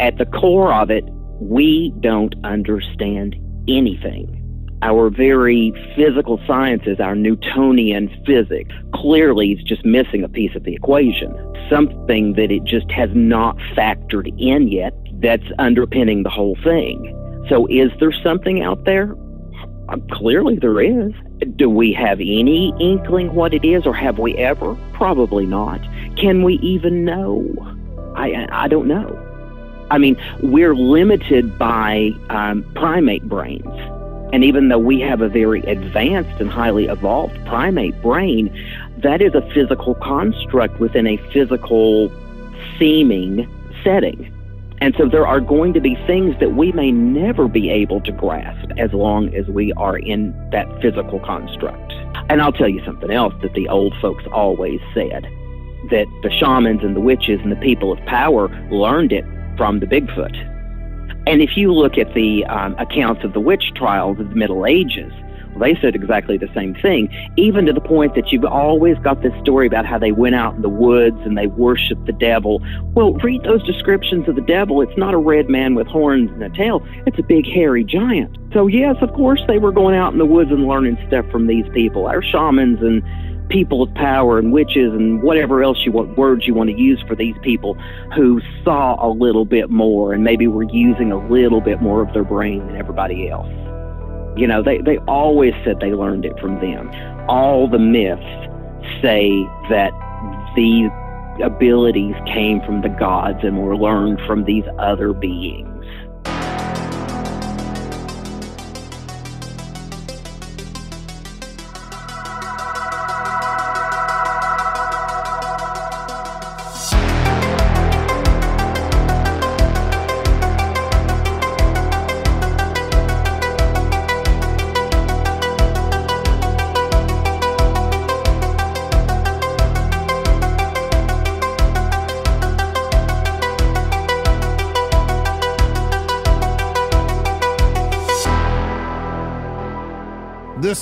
at the core of it, we don't understand anything. Our very physical sciences, our Newtonian physics, clearly is just missing a piece of the equation. Something that it just has not factored in yet that's underpinning the whole thing. So, is there something out there? Uh, clearly, there is. Do we have any inkling what it is, or have we ever? Probably not. Can we even know? I I don't know. I mean, we're limited by um, primate brains. And even though we have a very advanced and highly evolved primate brain, that is a physical construct within a physical seeming setting. And so there are going to be things that we may never be able to grasp as long as we are in that physical construct. And I'll tell you something else that the old folks always said that the shamans and the witches and the people of power learned it from the Bigfoot. And if you look at the um, accounts of the witch trials of the Middle Ages, they said exactly the same thing, even to the point that you've always got this story about how they went out in the woods and they worshiped the devil. Well, read those descriptions of the devil. It's not a red man with horns and a tail, it's a big hairy giant. So, yes, of course, they were going out in the woods and learning stuff from these people, our shamans and people of power and witches and whatever else you want words you want to use for these people who saw a little bit more and maybe were using a little bit more of their brain than everybody else. You know, they, they always said they learned it from them. All the myths say that these abilities came from the gods and were learned from these other beings.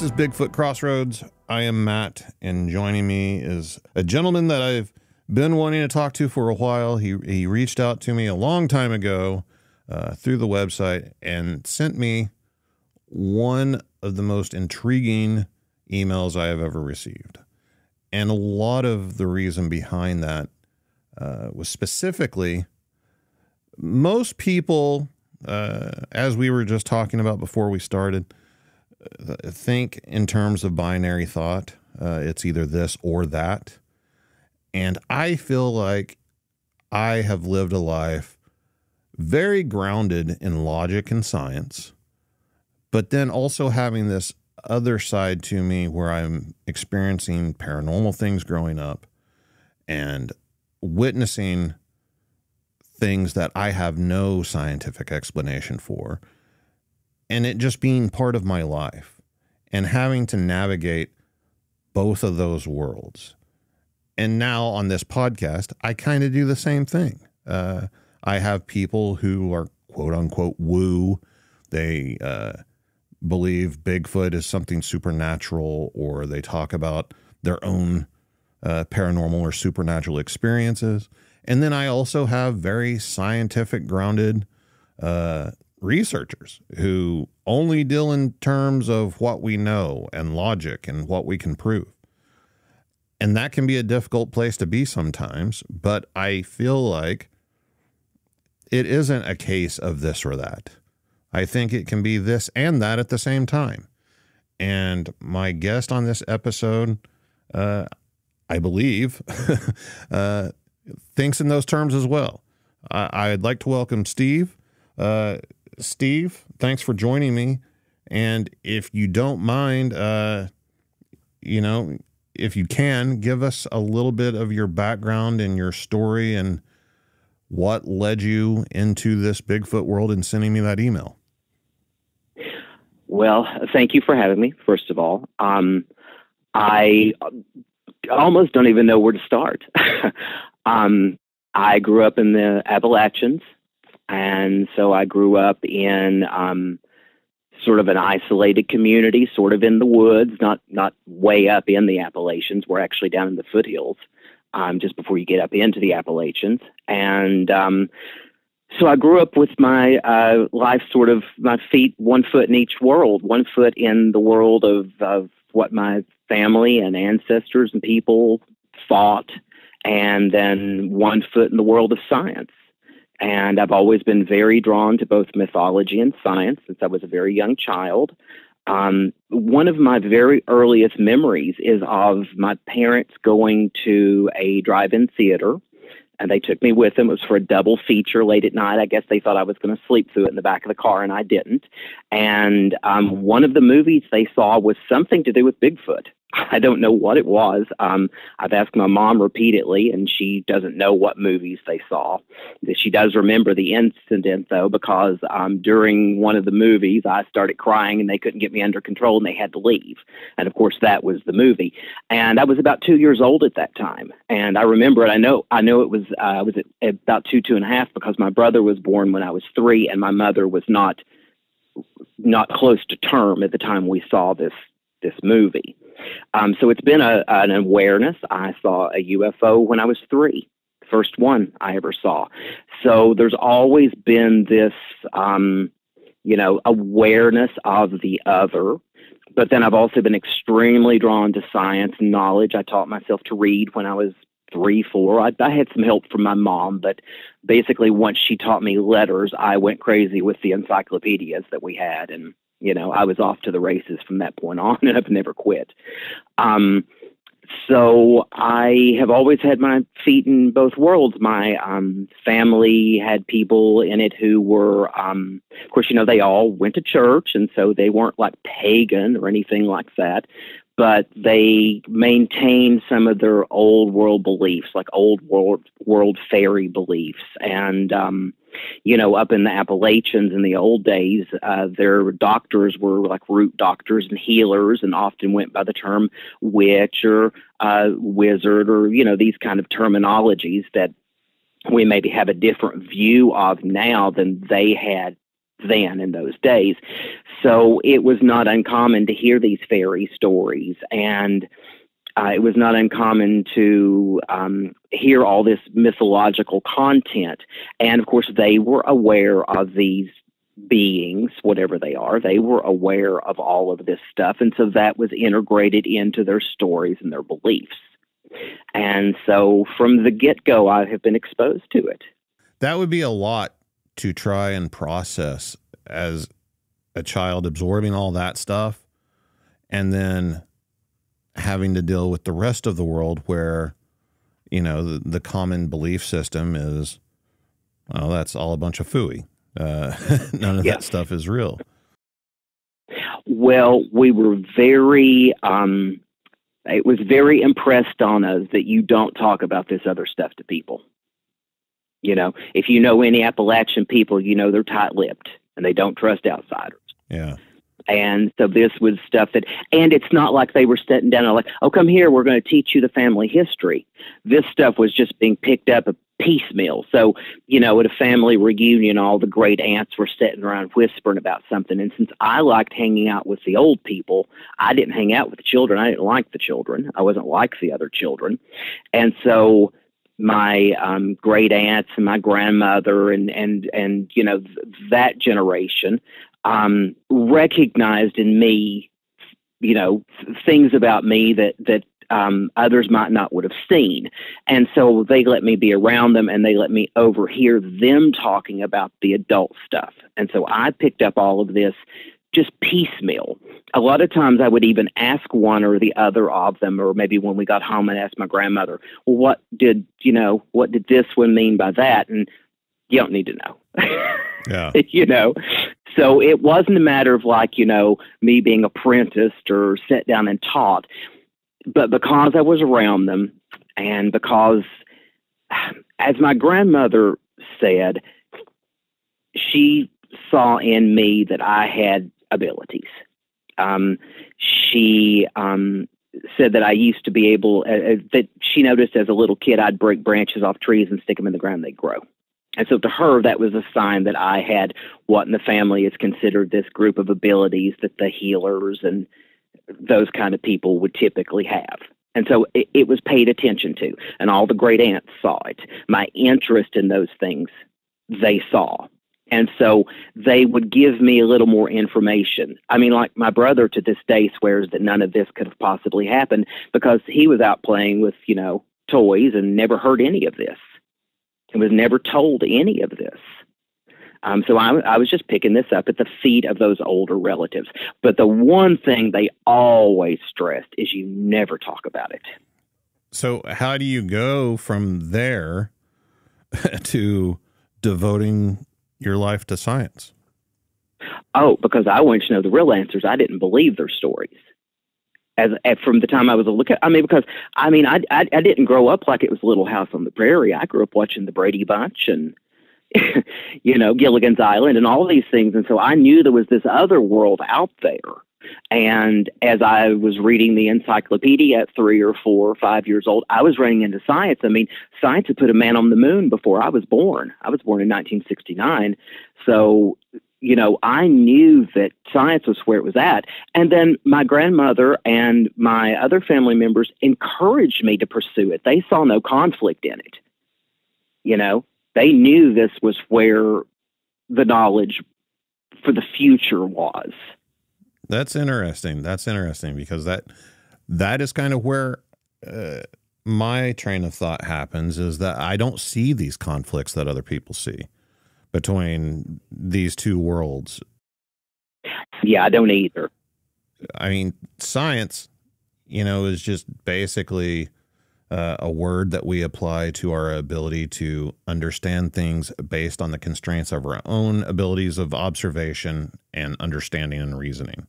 Is Bigfoot Crossroads. I am Matt, and joining me is a gentleman that I've been wanting to talk to for a while. He he reached out to me a long time ago uh, through the website and sent me one of the most intriguing emails I have ever received. And a lot of the reason behind that uh, was specifically most people, uh, as we were just talking about before we started, think in terms of binary thought. Uh, it's either this or that. And I feel like I have lived a life very grounded in logic and science, but then also having this other side to me where I'm experiencing paranormal things growing up and witnessing things that I have no scientific explanation for and it just being part of my life and having to navigate both of those worlds. And now on this podcast, I kind of do the same thing. Uh, I have people who are quote unquote woo. They uh, believe Bigfoot is something supernatural, or they talk about their own uh, paranormal or supernatural experiences. And then I also have very scientific grounded uh, researchers who only deal in terms of what we know and logic and what we can prove. And that can be a difficult place to be sometimes, but I feel like it isn't a case of this or that. I think it can be this and that at the same time. And my guest on this episode, uh, I believe, uh, thinks in those terms as well. I- would like to welcome Steve. Uh, Steve, thanks for joining me. And if you don't mind, uh, you know, if you can, give us a little bit of your background and your story and what led you into this Bigfoot world and sending me that email. Well, thank you for having me, first of all. Um, I almost don't even know where to start. um, I grew up in the Appalachians and so I grew up in um, sort of an isolated community, sort of in the woods, not not way up in the Appalachians. We're actually down in the foothills, um, just before you get up into the Appalachians. And um, so I grew up with my uh, life sort of my feet one foot in each world, one foot in the world of, of what my family and ancestors and people thought, and then one foot in the world of science. And I've always been very drawn to both mythology and science since I was a very young child. Um, one of my very earliest memories is of my parents going to a drive in theater and they took me with them. It was for a double feature late at night. I guess they thought I was going to sleep through it in the back of the car, and I didn't. And um, one of the movies they saw was something to do with Bigfoot. I don't know what it was. Um, I've asked my mom repeatedly, and she doesn't know what movies they saw. She does remember the incident, though, because um, during one of the movies, I started crying, and they couldn't get me under control, and they had to leave. And of course, that was the movie. And I was about two years old at that time, and I remember it. I know, I know it was. Uh, I was at about two, two and a half, because my brother was born when I was three, and my mother was not not close to term at the time we saw this this movie. Um, so it's been a, an awareness. I saw a UFO when I was three, first one I ever saw. So there's always been this, um, you know, awareness of the other. But then I've also been extremely drawn to science and knowledge. I taught myself to read when I was three, four. I, I had some help from my mom, but basically once she taught me letters, I went crazy with the encyclopedias that we had and you know, I was off to the races from that point on, and I've never quit. Um, so I have always had my feet in both worlds. My um, family had people in it who were, um, of course, you know, they all went to church, and so they weren't like pagan or anything like that but they maintained some of their old world beliefs, like old world world fairy beliefs. And um, you know, up in the Appalachians in the old days, uh, their doctors were like root doctors and healers, and often went by the term witch or uh, wizard or you know these kind of terminologies that we maybe have a different view of now than they had then in those days. So it was not uncommon to hear these fairy stories, and uh, it was not uncommon to um, hear all this mythological content. And of course, they were aware of these beings, whatever they are, they were aware of all of this stuff. And so that was integrated into their stories and their beliefs. And so from the get go, I have been exposed to it. That would be a lot to try and process as a child absorbing all that stuff and then having to deal with the rest of the world where you know the, the common belief system is well that's all a bunch of fooey uh, none of yeah. that stuff is real well we were very um, it was very impressed on us that you don't talk about this other stuff to people you know, if you know any Appalachian people, you know they're tight lipped and they don't trust outsiders. Yeah. And so this was stuff that, and it's not like they were sitting down and like, oh, come here, we're going to teach you the family history. This stuff was just being picked up piecemeal. So, you know, at a family reunion, all the great aunts were sitting around whispering about something. And since I liked hanging out with the old people, I didn't hang out with the children. I didn't like the children. I wasn't like the other children. And so, my um, great aunts and my grandmother and and and you know th- that generation um, recognized in me you know things about me that that um, others might not would have seen and so they let me be around them and they let me overhear them talking about the adult stuff and so i picked up all of this just piecemeal. A lot of times I would even ask one or the other of them, or maybe when we got home and asked my grandmother, well, what did, you know, what did this one mean by that? And you don't need to know. yeah. you know, so it wasn't a matter of like, you know, me being apprenticed or sat down and taught, but because I was around them and because, as my grandmother said, she saw in me that I had abilities. Um, she um, said that I used to be able, uh, uh, that she noticed as a little kid, I'd break branches off trees and stick them in the ground, they'd grow. And so to her, that was a sign that I had what in the family is considered this group of abilities that the healers and those kind of people would typically have. And so it, it was paid attention to, and all the great aunts saw it. My interest in those things they saw. And so they would give me a little more information. I mean, like my brother to this day swears that none of this could have possibly happened because he was out playing with, you know, toys and never heard any of this and was never told any of this. Um, so I, I was just picking this up at the feet of those older relatives. But the one thing they always stressed is you never talk about it. So, how do you go from there to devoting your life to science? Oh, because I wanted to know the real answers. I didn't believe their stories. As, as from the time I was a look at, I mean, because I mean, I, I I didn't grow up like it was a Little House on the Prairie. I grew up watching the Brady Bunch and you know Gilligan's Island and all these things, and so I knew there was this other world out there. And as I was reading the encyclopedia at three or four or five years old, I was running into science. I mean, science had put a man on the moon before I was born. I was born in 1969. So, you know, I knew that science was where it was at. And then my grandmother and my other family members encouraged me to pursue it. They saw no conflict in it. You know, they knew this was where the knowledge for the future was. That's interesting. That's interesting because that that is kind of where uh, my train of thought happens is that I don't see these conflicts that other people see between these two worlds. Yeah, I don't either. I mean, science, you know, is just basically uh, a word that we apply to our ability to understand things based on the constraints of our own abilities of observation and understanding and reasoning.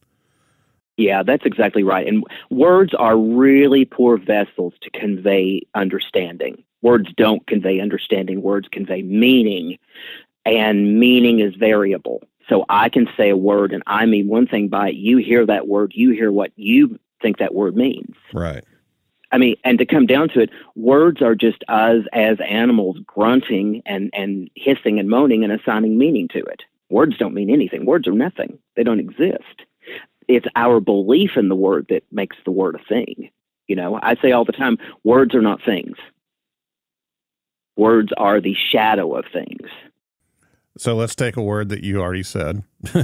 Yeah, that's exactly right. And words are really poor vessels to convey understanding. Words don't convey understanding, words convey meaning, and meaning is variable. So I can say a word and I mean one thing by it. You hear that word, you hear what you think that word means. Right. I mean, and to come down to it, words are just us as animals grunting and, and hissing and moaning and assigning meaning to it. Words don't mean anything. Words are nothing. They don't exist it's our belief in the word that makes the word a thing. You know, I say all the time, words are not things. Words are the shadow of things. So let's take a word that you already said, uh,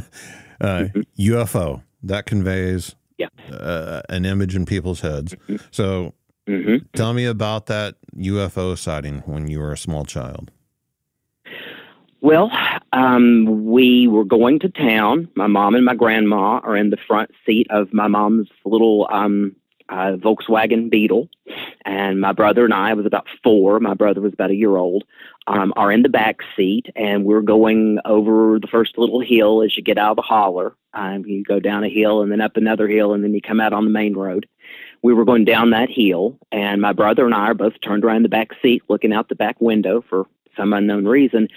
mm-hmm. UFO. That conveys yeah. uh, an image in people's heads. Mm-hmm. So mm-hmm. tell me about that UFO sighting when you were a small child. Well, um, we were going to town. My mom and my grandma are in the front seat of my mom's little um, uh, Volkswagen Beetle, and my brother and I was about four. My brother was about a year old. Um, are in the back seat, and we're going over the first little hill as you get out of the holler. Um, you go down a hill and then up another hill, and then you come out on the main road. We were going down that hill, and my brother and I are both turned around the back seat, looking out the back window for some unknown reason.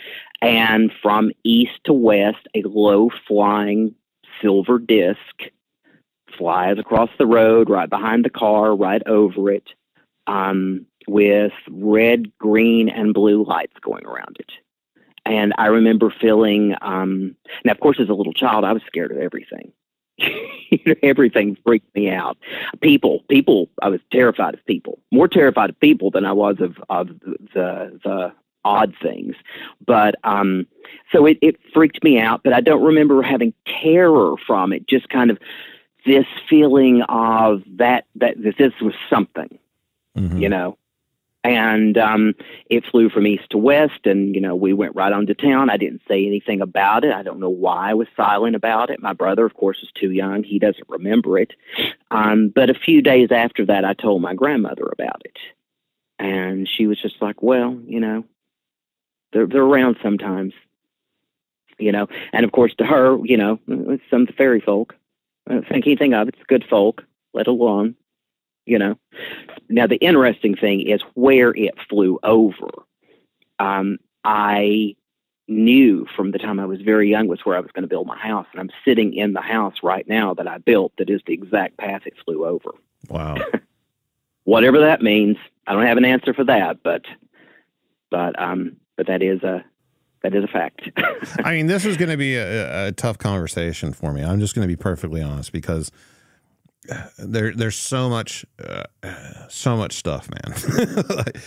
And from east to west, a low flying silver disc flies across the road right behind the car, right over it, um, with red, green, and blue lights going around it. And I remember feeling, um, now, of course, as a little child, I was scared of everything. everything freaked me out. People, people, I was terrified of people. More terrified of people than I was of, of the, the odd things. But um, so it, it freaked me out, but I don't remember having terror from it. Just kind of this feeling of that that, that this was something, mm-hmm. you know. And um, it flew from east to west, and you know we went right on to town. I didn't say anything about it. I don't know why I was silent about it. My brother, of course, was too young; he doesn't remember it. Um, but a few days after that, I told my grandmother about it, and she was just like, "Well, you know, they're they're around sometimes, you know. And of course, to her, you know, it's some fairy folk. I don't think anything of it. it's good folk, let alone, you know. Now the interesting thing is where it flew over. Um, I knew from the time I was very young was where I was going to build my house, and I'm sitting in the house right now that I built. That is the exact path it flew over. Wow. Whatever that means, I don't have an answer for that, but but um, but that is a that is a fact. I mean, this is going to be a, a, tough conversation for me. I'm just going to be perfectly honest because there there's so much uh, so much stuff, man. like,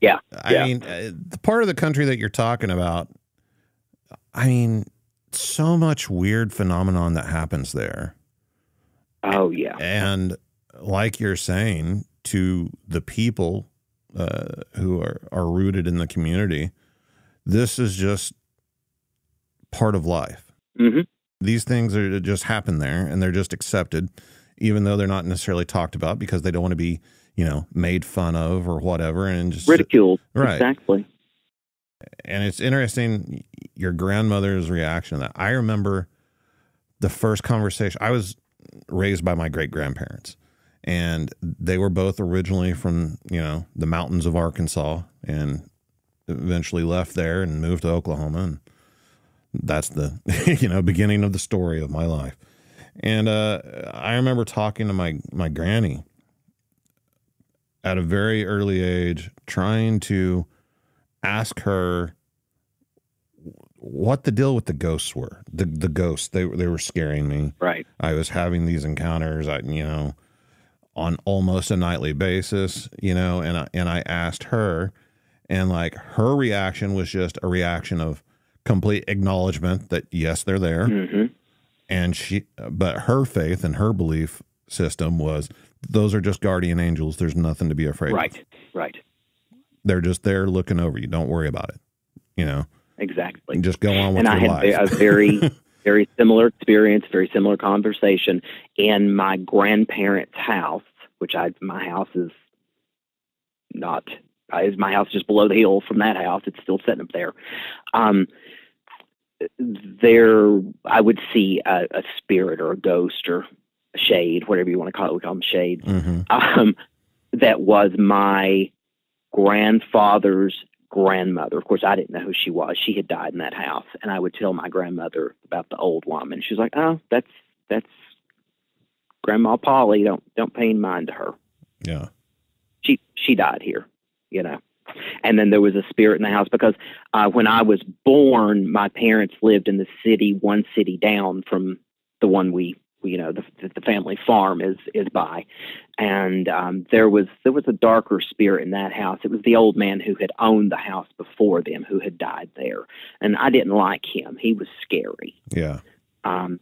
yeah, I yeah. mean, uh, the part of the country that you're talking about I mean, so much weird phenomenon that happens there. Oh yeah. And like you're saying, to the people uh, who are, are rooted in the community, this is just part of life. Mm-hmm. These things are just happen there, and they're just accepted, even though they're not necessarily talked about because they don't want to be, you know, made fun of or whatever, and just ridiculed. Right. Exactly. And it's interesting your grandmother's reaction to that. I remember the first conversation. I was raised by my great grandparents, and they were both originally from you know the mountains of Arkansas, and eventually left there and moved to Oklahoma, and that's the you know beginning of the story of my life. And uh, I remember talking to my my granny at a very early age, trying to ask her what the deal with the ghosts were. The the ghosts they they were scaring me. Right. I was having these encounters. I you know on almost a nightly basis. You know, and I, and I asked her, and like her reaction was just a reaction of complete acknowledgement that yes, they're there. Mm-hmm. And she, but her faith and her belief system was those are just guardian angels. There's nothing to be afraid Right. of. Right. Right. They're just there looking over you. Don't worry about it. You know, Exactly. just go on with and I had life. a very, very similar experience, very similar conversation in my grandparents' house, which I my house is not. Uh, Is my house just below the hill from that house? It's still sitting up there. Um, there, I would see a, a spirit or a ghost or a shade, whatever you want to call it. We call them shades. hmm Um, that was my grandfather's grandmother. Of course, I didn't know who she was. She had died in that house, and I would tell my grandmother about the old woman. She's like, "Oh, that's that's Grandma Polly. Don't don't pay mind to her. Yeah. She she died here, you know." And then there was a spirit in the house because uh, when I was born, my parents lived in the city, one city down from the one we, you know, the, the family farm is is by, and um, there was there was a darker spirit in that house. It was the old man who had owned the house before them, who had died there, and I didn't like him. He was scary. Yeah. Um,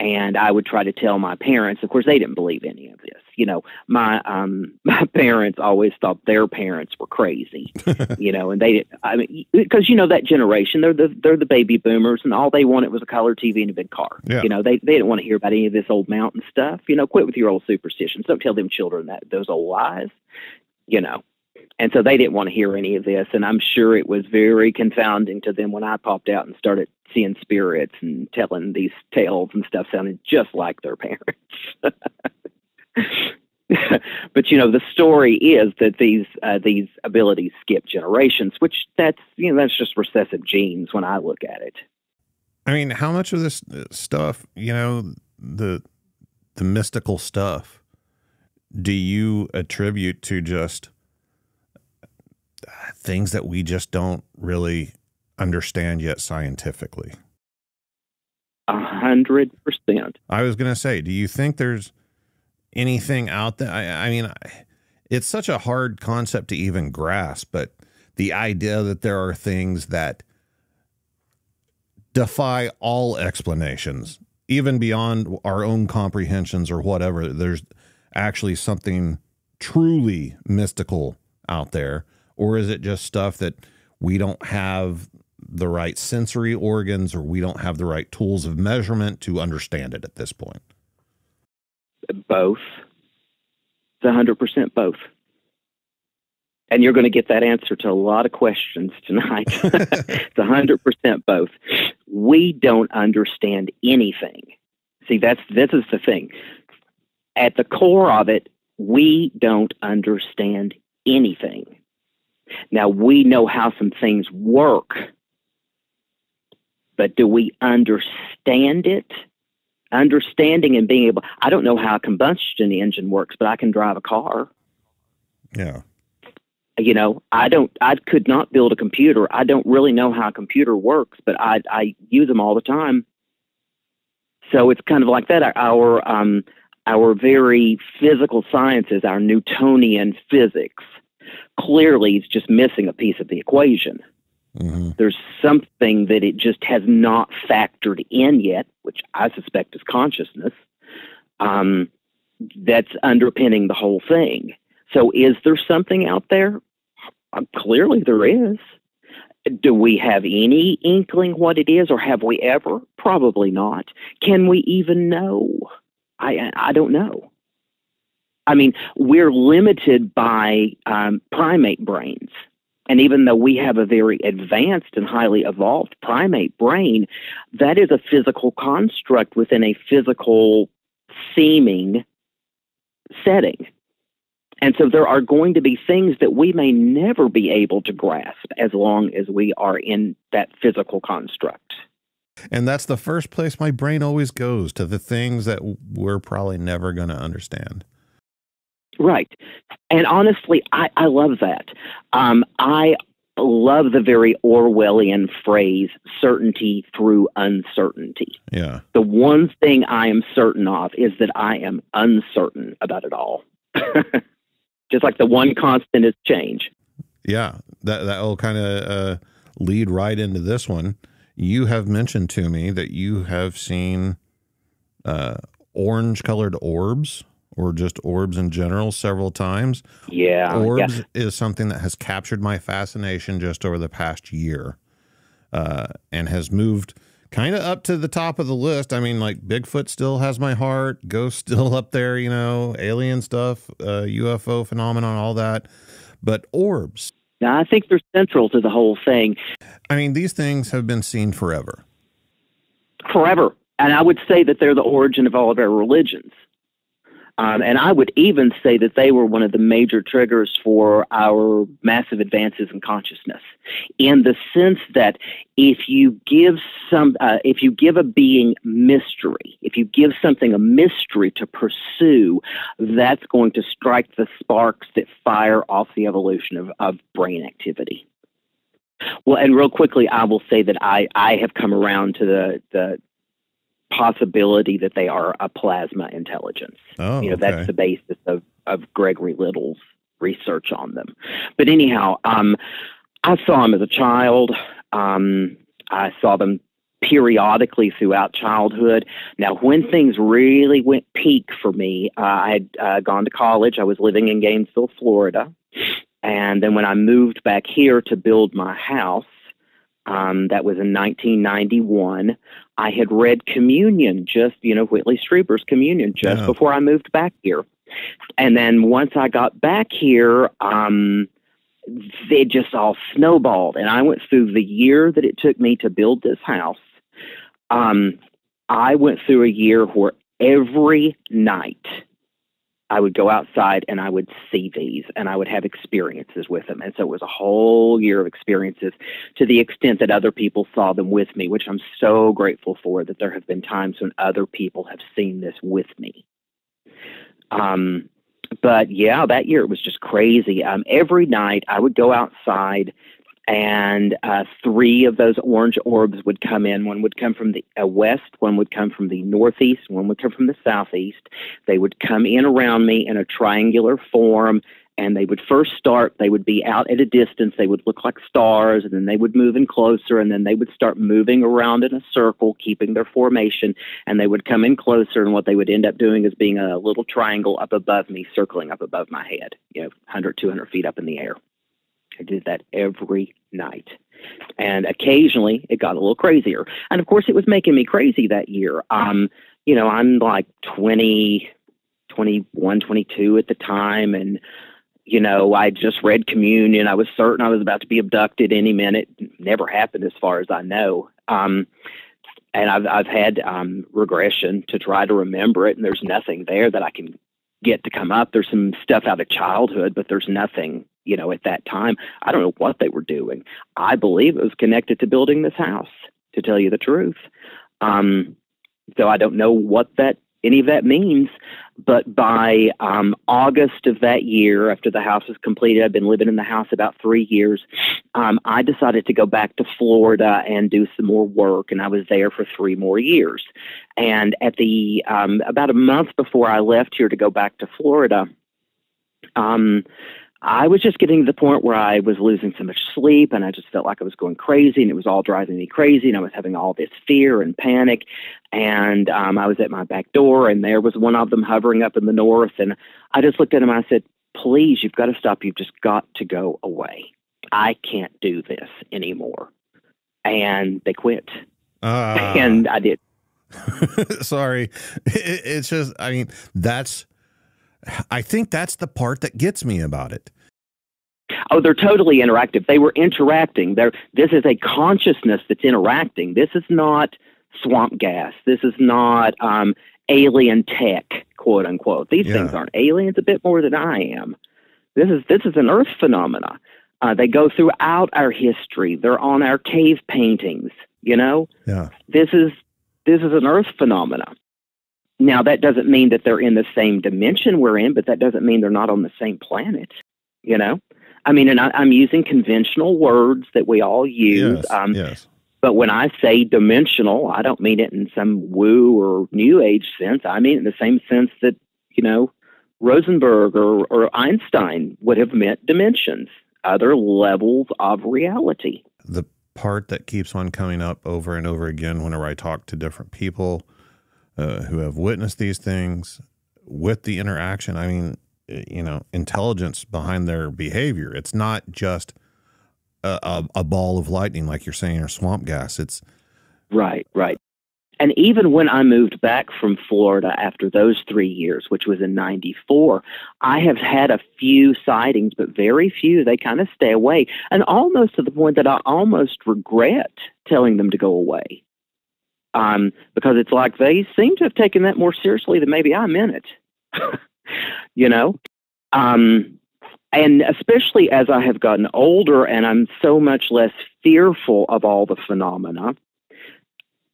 and I would try to tell my parents. Of course, they didn't believe any of this. You know, my um, my parents always thought their parents were crazy. you know, and they didn't. I mean, because you know that generation, they're the they're the baby boomers, and all they wanted was a color TV and a big car. Yeah. You know, they they didn't want to hear about any of this old mountain stuff. You know, quit with your old superstitions. Don't tell them children that those old lies. You know. And so they didn't want to hear any of this. And I'm sure it was very confounding to them when I popped out and started seeing spirits and telling these tales and stuff sounded just like their parents. but you know, the story is that these uh, these abilities skip generations, which that's you know that's just recessive genes when I look at it. I mean, how much of this uh, stuff, you know, the the mystical stuff, do you attribute to just things that we just don't really understand yet scientifically? A hundred percent. I was going to say, do you think there's anything out there? I, I mean, I- it's such a hard concept to even grasp, but the idea that there are things that defy all explanations, even beyond our own comprehensions or whatever, there's actually something truly mystical out there? Or is it just stuff that we don't have the right sensory organs or we don't have the right tools of measurement to understand it at this point? Both. It's a hundred percent both. And you're going to get that answer to a lot of questions tonight. it's a hundred percent both. We don't understand anything. See, that's this is the thing. At the core of it, we don't understand anything. Now we know how some things work, but do we understand it? Understanding and being able I don't know how a combustion engine works, but I can drive a car Yeah. you know i don't i could not build a computer i don't really know how a computer works but i i use them all the time so it's kind of like that our um our very physical sciences our newtonian physics clearly it's just missing a piece of the equation Mm-hmm. There's something that it just has not factored in yet, which I suspect is consciousness, um, that's underpinning the whole thing. So, is there something out there? Uh, clearly, there is. Do we have any inkling what it is, or have we ever? Probably not. Can we even know? I I don't know. I mean, we're limited by um, primate brains. And even though we have a very advanced and highly evolved primate brain, that is a physical construct within a physical seeming setting. And so there are going to be things that we may never be able to grasp as long as we are in that physical construct. And that's the first place my brain always goes to the things that we're probably never going to understand. Right. And honestly, I, I love that. Um, I love the very Orwellian phrase, certainty through uncertainty. Yeah. The one thing I am certain of is that I am uncertain about it all. Just like the one constant is change. Yeah. That, that will kind of uh, lead right into this one. You have mentioned to me that you have seen uh, orange colored orbs or just orbs in general several times. Yeah. Orbs yeah. is something that has captured my fascination just over the past year uh, and has moved kind of up to the top of the list. I mean, like Bigfoot still has my heart, Ghost still up there, you know, alien stuff, uh, UFO phenomenon, all that. But orbs. Yeah, I think they're central to the whole thing. I mean, these things have been seen forever. Forever. And I would say that they're the origin of all of our religions. Um, and I would even say that they were one of the major triggers for our massive advances in consciousness, in the sense that if you give some, uh, if you give a being mystery, if you give something a mystery to pursue, that's going to strike the sparks that fire off the evolution of, of brain activity. Well, and real quickly, I will say that I, I have come around to the, the possibility that they are a plasma intelligence. Oh, you know, okay. that's the basis of, of Gregory Little's research on them. But anyhow, um, I saw them as a child. Um, I saw them periodically throughout childhood. Now, when things really went peak for me, uh, I had uh, gone to college. I was living in Gainesville, Florida. And then when I moved back here to build my house, um, that was in 1991. I had read Communion, just, you know, Whitley Strieber's Communion, just yeah. before I moved back here. And then once I got back here, um, they just all snowballed. And I went through the year that it took me to build this house. Um, I went through a year where every night I would go outside and I would see these and I would have experiences with them. And so it was a whole year of experiences to the extent that other people saw them with me, which I'm so grateful for that there have been times when other people have seen this with me. Um, but yeah, that year it was just crazy. Um, every night I would go outside and uh, three of those orange orbs would come in. One would come from the uh, west, one would come from the northeast, one would come from the southeast. They would come in around me in a triangular form, and they would first start, they would be out at a distance, they would look like stars, and then they would move in closer, and then they would start moving around in a circle, keeping their formation, and they would come in closer, and what they would end up doing is being a little triangle up above me, circling up above my head, you know, 100, 200 feet up in the air. I did that every night. And occasionally it got a little crazier. And of course, it was making me crazy that year. Um, you know, I'm like 20, 21, 22 at the time. And, you know, I just read communion. I was certain I was about to be abducted any minute. Never happened as far as I know. Um, and I've, I've had um, regression to try to remember it. And there's nothing there that I can get to come up. There's some stuff out of childhood, but there's nothing you know, at that time. I don't know what they were doing. I believe it was connected to building this house, to tell you the truth. Um, so I don't know what that any of that means. But by um, August of that year, after the house was completed, I've been living in the house about three years. Um, I decided to go back to Florida and do some more work, and I was there for three more years. And at the um, about a month before I left here to go back to Florida, um, I was just getting to the point where I was losing so much sleep and I just felt like I was going crazy and it was all driving me crazy and I was having all this fear and panic. And um, I was at my back door and there was one of them hovering up in the north. And I just looked at him and I said, Please, you've got to stop. You've just got to go away. I can't do this anymore. And they quit. Uh, and I did. sorry. It, it's just, I mean, that's, I think that's the part that gets me about it. Oh, they're totally interactive. They were interacting. They're, this is a consciousness that's interacting. This is not swamp gas. This is not um, alien tech, quote unquote. These yeah. things aren't aliens a bit more than I am. This is this is an Earth phenomena. Uh, they go throughout our history. They're on our cave paintings. You know, yeah. This is this is an Earth phenomena. Now that doesn't mean that they're in the same dimension we're in, but that doesn't mean they're not on the same planet. You know, I mean, and I, am using conventional words that we all use. Yes, um, yes. But when I say dimensional, I don't mean it in some woo or new age sense. I mean it in the same sense that, you know, Rosenberg or, or Einstein would have meant dimensions, other levels of reality. The part that keeps on coming up over and over again whenever I talk to different people uh, who have witnessed these things with the interaction, I mean, you know, intelligence behind their behavior. It's not just – a, a, ball of lightning, like you're saying, or swamp gas. It's right, right. And even when I moved back from Florida after those three years, which was in 94, I have had a few sightings, but very few. They kind of stay away. And almost to the point that I almost regret telling them to go away. Um, because it's like they seem to have taken that more seriously than maybe I meant it. you know? Um, and especially as I have gotten older and I'm so much less fearful of all the phenomena,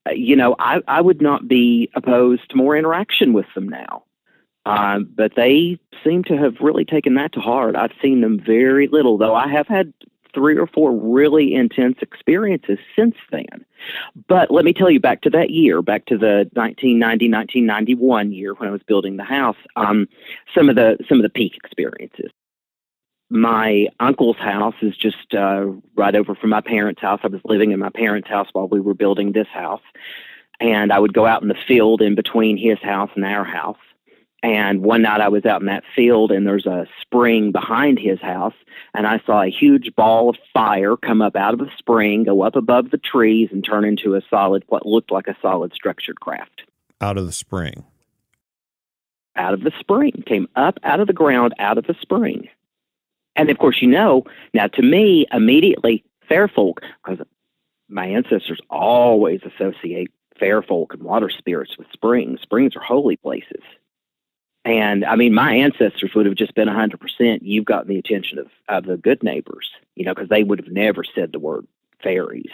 uh, you know, I, I would not be opposed to more interaction with them now. Uh, but they seem to have really taken that to heart. I've seen them very little, though I have had three or four really intense experiences since then. But let me tell you, back to that year, back to the 1990, 1991 year when I was building the house, um, some of the some of the peak experiences my uncle's house is just uh, right over from my parents' house. I was living in my parents' house while we were building this house. And I would go out in the field in between his house and our house. And one night I was out in that field and there's a spring behind his house. And I saw a huge ball of fire come up out of the spring, go up above the trees, and turn into a solid, what looked like a solid structured craft. Out of the spring? Out of the spring. Came up out of the ground, out of the spring. And of course, you know, now to me, immediately, fair folk, because my ancestors always associate fair folk and water spirits with springs. Springs are holy places. And I mean, my ancestors would have just been 100%. You've got the attention of, of the good neighbors, you know, because they would have never said the word fairies.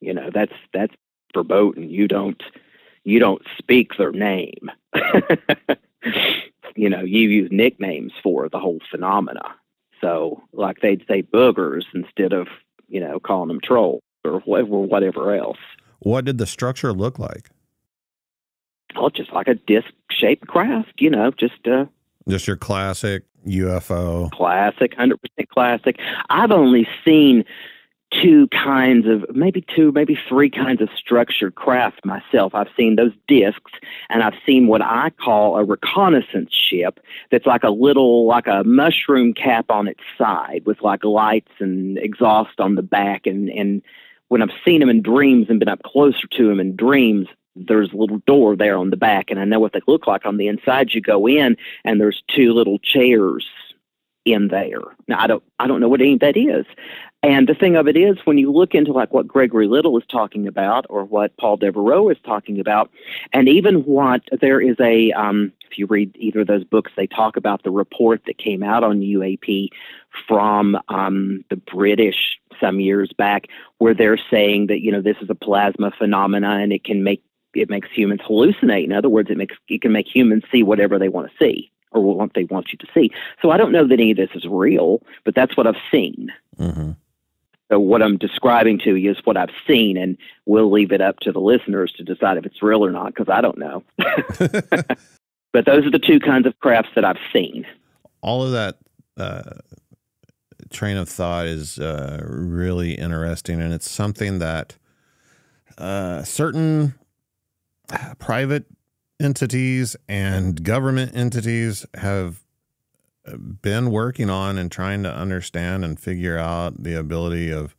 You know, that's, that's verboten. You don't, you don't speak their name. you know, you use nicknames for the whole phenomena. So, like they'd say boogers instead of, you know, calling them trolls or whatever, whatever else. What did the structure look like? Well, just like a disc shaped craft, you know, just uh, just your classic UFO. Classic, hundred percent classic. I've only seen two kinds of maybe two maybe three kinds of structured craft myself i've seen those discs and i've seen what i call a reconnaissance ship that's like a little like a mushroom cap on its side with like lights and exhaust on the back and and when i've seen them in dreams and been up closer to them in dreams there's a little door there on the back and i know what they look like on the inside you go in and there's two little chairs in there. Now I don't I don't know what any of that is. And the thing of it is when you look into like what Gregory Little is talking about or what Paul Devereux is talking about, and even what there is a um, if you read either of those books, they talk about the report that came out on UAP from um, the British some years back, where they're saying that you know this is a plasma phenomena and it can make it makes humans hallucinate. In other words, it makes it can make humans see whatever they want to see or what they want you to see. So I don't know that any of this is real, but that's what I've seen. Mm-hmm. So what I'm describing to you is what I've seen, and we'll leave it up to the listeners to decide if it's real or not, because I don't know. but those are the two kinds of crafts that I've seen. All of that uh, train of thought is uh, really interesting, and it's something that uh, certain private entities and government entities have been working on and trying to understand and figure out the ability of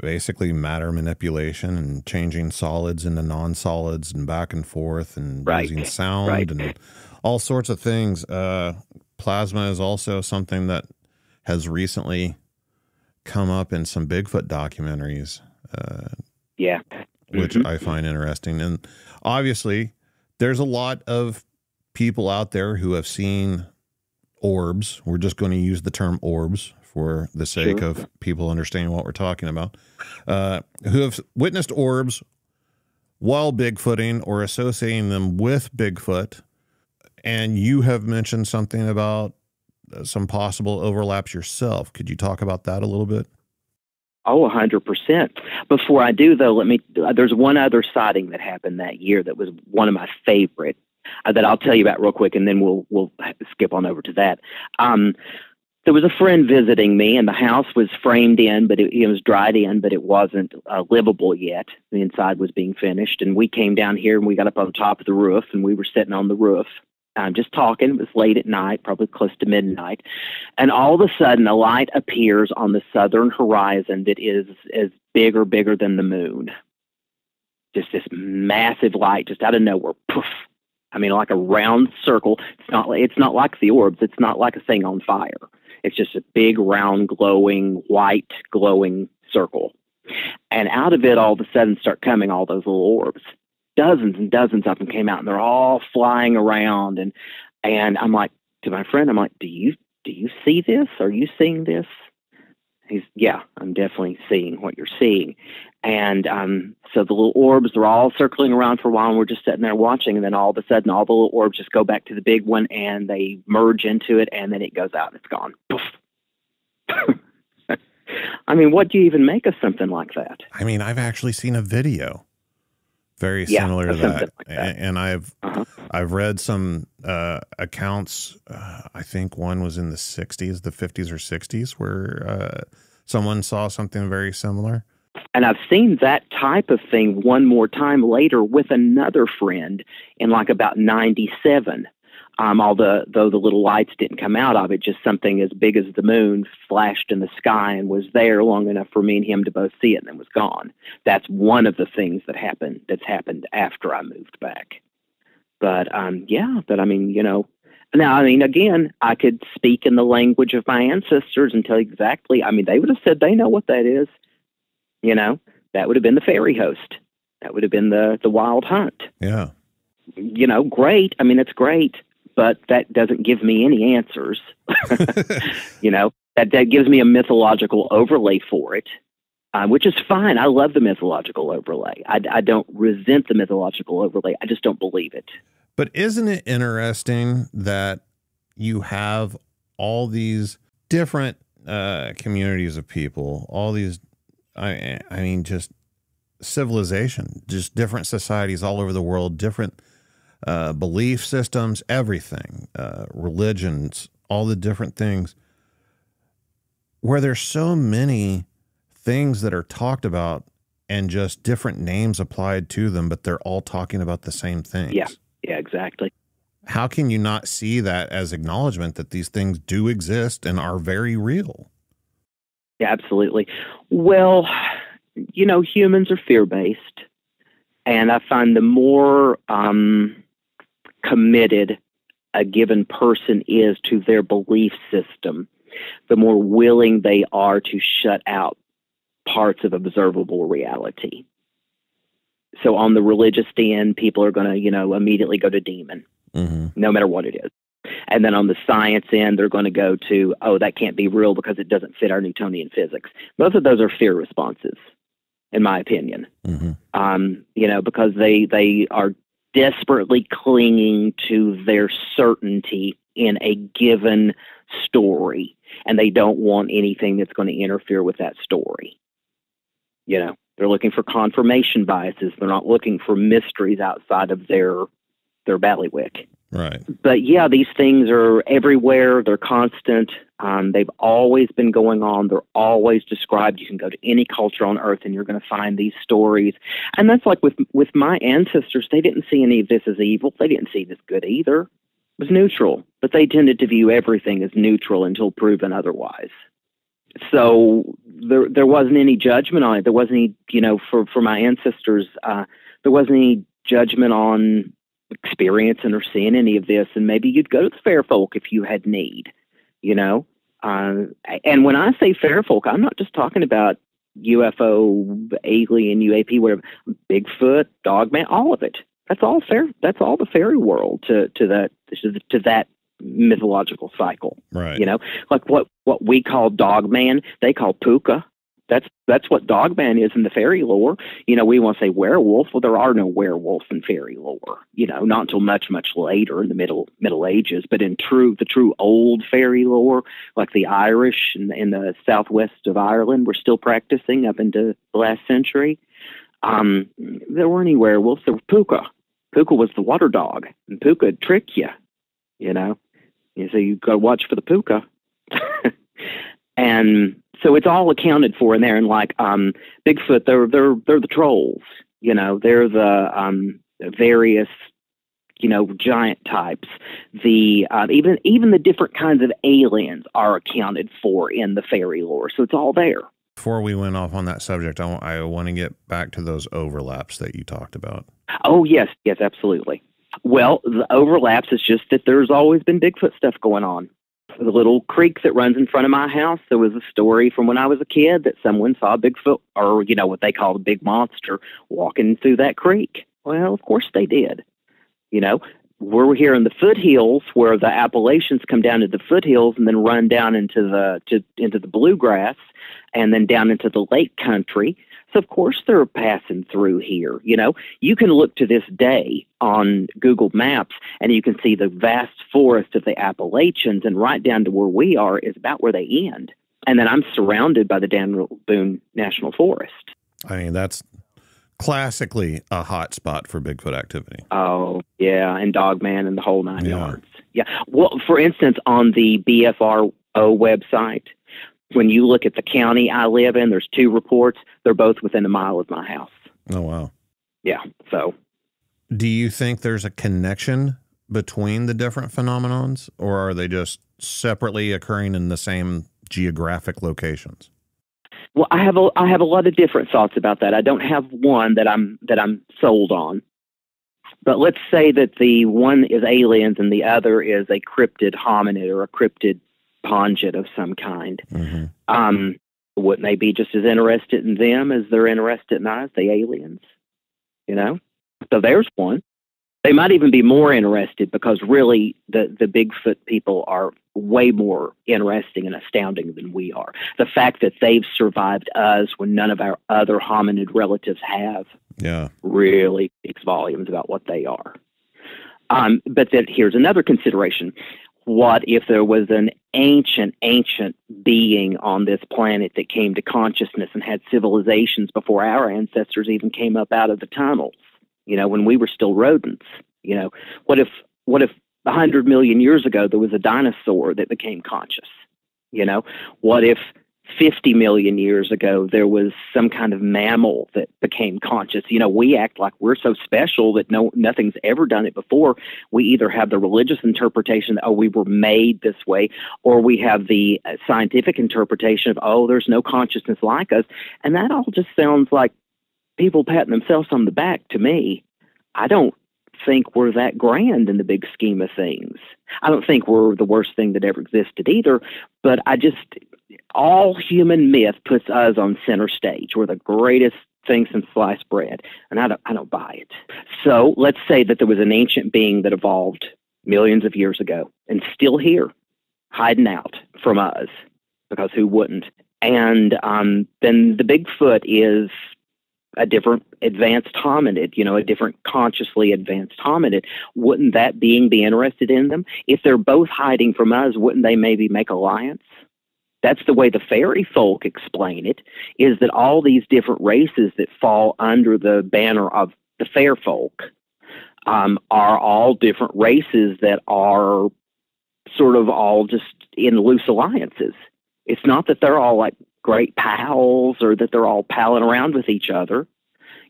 basically matter manipulation and changing solids into non-solids and back and forth and Right. using sound Right. and all sorts of things. Uh, plasma is also something that has recently come up in some Bigfoot documentaries, uh, Yeah. Which Mhm. I find interesting. And obviously, there's a lot of people out there who have seen orbs. We're just going to use the term orbs for the sake Sure. of people understanding what we're talking about, uh, who have witnessed orbs while Bigfooting or associating them with Bigfoot. And you have mentioned something about uh, some possible overlaps yourself. Could you talk about that a little bit? Oh, a hundred percent. Before I do, though, let me. Uh, there's one other sighting that happened that year that was one of my favorite uh, that I'll tell you about real quick, and then we'll we'll skip on over to that. Um, there was a friend visiting me, and the house was framed in, but it, it was dried in, but it wasn't uh, livable yet. The inside was being finished, and we came down here and we got up on top of the roof, and we were sitting on the roof. Um, just talking. It was late at night, probably close to midnight. And all of a sudden, a light appears on the southern horizon that is as big or bigger than the moon. Just this massive light, just out of nowhere. Poof. I mean, like a round circle. It's not. It's not like the orbs. It's not like a thing on fire. It's just a big, round, glowing, white, glowing circle. And out of it, all of a sudden, start coming all those little orbs. Dozens and dozens of them came out, and they're all flying around. And and I'm like to my friend, I'm like, do you do you see this? Are you seeing this? He's, yeah, I'm definitely seeing what you're seeing. And um, so the little orbs, they're all circling around for a while, and we're just sitting there watching. And then all of a sudden, all the little orbs just go back to the big one, and they merge into it, and then it goes out and it's gone. Poof. I mean, what do you even make of something like that? I mean, I've actually seen a video very Yeah, similar to that, like that. And I've Uh-huh. I've read some uh, accounts. Uh, I think one was in the '60s, the '50s or '60s, where uh, someone saw something very similar. And I've seen that type of thing one more time later with another friend in like about 97. Um, although though the little lights didn't come out of it, just something as big as the moon flashed in the sky and was there long enough for me and him to both see it and then was gone. That's one of the things that happened that's happened after I moved back. But um, yeah, but I mean, you know, now I mean, again, I could speak in the language of my ancestors and tell exactly. I mean, they would have said they know what that is. You know, that would have been the fairy host. That would have been the the wild hunt. Yeah, You know, great. I mean, it's great, but that doesn't give me any answers. you know, that that gives me a mythological overlay for it, uh, which is fine. I love the mythological overlay. I, I don't resent the mythological overlay. I just don't believe it. but isn't it interesting that you have all these different uh, communities of people, all these, I I mean, just civilization, just different societies all over the world, different uh, belief systems, everything, uh, religions, all the different things, where there's so many things that are talked about and just different names applied to them, but they're all talking about the same things. Yeah. Yeah, exactly. How can you not see that as acknowledgement that these things do exist and are very real? Yeah, absolutely. Well, you know, humans are fear based. And I find the more um, committed a given person is to their belief system, the more willing they are to shut out parts of observable reality. So on the religious end, people are going to, you know, immediately go to demon Mm-hmm. no matter what it is. And then on the science end, they're going to go to, oh, that can't be real because it doesn't fit our Newtonian physics. Both of those are fear responses, in my opinion. Mm-hmm. Um, you know, because they they are desperately clinging to their certainty in a given story, and they don't want anything that's going to interfere with that story. You know, they're looking for confirmation biases. They're not looking for mysteries outside of their their ballywick Right. but yeah, these things are everywhere. They're constant. Um, they've always been going on. They're always described. You can go to any culture on earth and you're going to find these stories. And that's like with with my ancestors. They didn't see any of this as evil. They didn't see this good either. It was neutral, but they tended to view everything as neutral until proven otherwise. So there there wasn't any judgment on it. There wasn't any, you know, for for my ancestors, uh, there wasn't any judgment on experiencing or seeing any of this. And maybe you'd go to the fair folk if you had need you know. Uh, and when I say fair folk, I'm not just talking about UFO, alien, UAP, whatever, Bigfoot, Dogman, all of it. That's all fair. That's all the fairy world to to that to that mythological cycle. Right. You know, like what what we call Dogman, they call Puka. That's that's what Dogman is in the fairy lore. You know, we want to say werewolf. Well, there are no werewolves in fairy lore. You know, not until much much later in the middle Middle Ages. But in true the true old fairy lore, like the Irish in, in the southwest of Ireland, were still practicing up into the last century. Um, there weren't any werewolves. There were puka. Puka was the water dog, and puka would trick you. You know, you so you got to watch for the puka. and so it's all accounted for in there. And like um, Bigfoot, they're they're they're the trolls. You know, they're the um, various you know giant types. The uh, even even the different kinds of aliens are accounted for in the fairy lore. So it's all there. Before we went off on that subject, I, I want to get back to those overlaps that you talked about. Oh yes, yes, absolutely. Well, the overlaps is just that there's always been Bigfoot stuff going on the little creek that runs in front of my house, there was a story from when I was a kid that someone saw a Bigfoot, or, you know, what they call a big monster, walking through that creek. Well, of course they did. You know, we're here in the foothills where the Appalachians come down to the foothills and then run down into the to, into the bluegrass and then down into the lake country. So of course they're passing through here. You know, you can look to this day on Google Maps and you can see the vast forest of the Appalachians, and right down to where we are is about where they end. And then I'm surrounded by the Daniel Boone National Forest. I mean, that's classically a hot spot for Bigfoot activity. Oh, yeah, and Dogman and the whole nine yeah. yards. Yeah. Well, for instance, on the BFRO website, when you look at the county I live in, there's two reports. They're both within a mile of my house. Oh, wow. Yeah. So, do you think there's a connection between the different phenomenons, or are they just separately occurring in the same geographic locations? Well, I have a I have a lot of different thoughts about that. I don't have one that I'm that I'm sold on. But let's say that the one is aliens and the other is a cryptid hominid or a cryptid pongid of some kind. Mm-hmm. Um, wouldn't they be just as interested in them as they're interested in us, the aliens? You know? So there's one. They might even be more interested because really the, the Bigfoot people are way more interesting and astounding than we are. The fact that they've survived us when none of our other hominid relatives have yeah. really speaks volumes about what they are. Um, but then here's another consideration what if there was an ancient, ancient being on this planet that came to consciousness and had civilizations before our ancestors even came up out of the tunnels? You know, when we were still rodents. You know, what if what if a hundred million years ago there was a dinosaur that became conscious? You know, what if 50 million years ago there was some kind of mammal that became conscious you know we act like we're so special that no nothing's ever done it before we either have the religious interpretation that oh we were made this way or we have the uh, scientific interpretation of oh there's no consciousness like us and that all just sounds like people patting themselves on the back to me i don't think we're that grand in the big scheme of things. I don't think we're the worst thing that ever existed either, but I just all human myth puts us on center stage. We're the greatest thing since sliced bread, and I don't, I don't buy it. So let's say that there was an ancient being that evolved millions of years ago and still here, hiding out from us, because who wouldn't? And um, then the Bigfoot is a different advanced hominid, you know, a different consciously advanced hominid. Wouldn't that being be interested in them? If they're both hiding from us, wouldn't they maybe make alliance? That's the way the fairy folk explain it, is that all these different races that fall under the banner of the fair folk um, are all different races that are sort of all just in loose alliances. It's not that they're all like great pals or that they're all palling around with each other.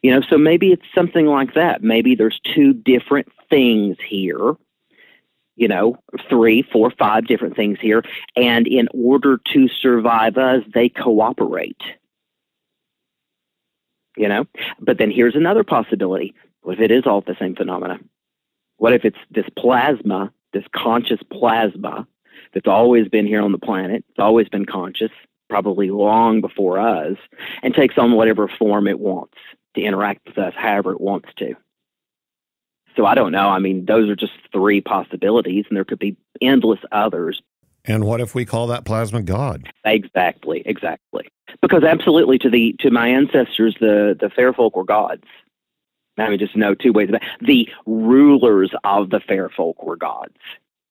You know, so maybe it's something like that. Maybe there's two different things here, you know, three, four, five different things here. And in order to survive us, they cooperate. You know, but then here's another possibility. What if it is all the same phenomena? What if it's this plasma, this conscious plasma that's always been here on the planet, it's always been conscious, probably long before us, and takes on whatever form it wants to interact with us however it wants to. So I don't know. I mean, those are just three possibilities, and there could be endless others. And what if we call that plasma God? Exactly, exactly. Because absolutely, to the to my ancestors, the the fair folk were gods. I mean, just know two ways about it. the rulers of the fair folk were gods,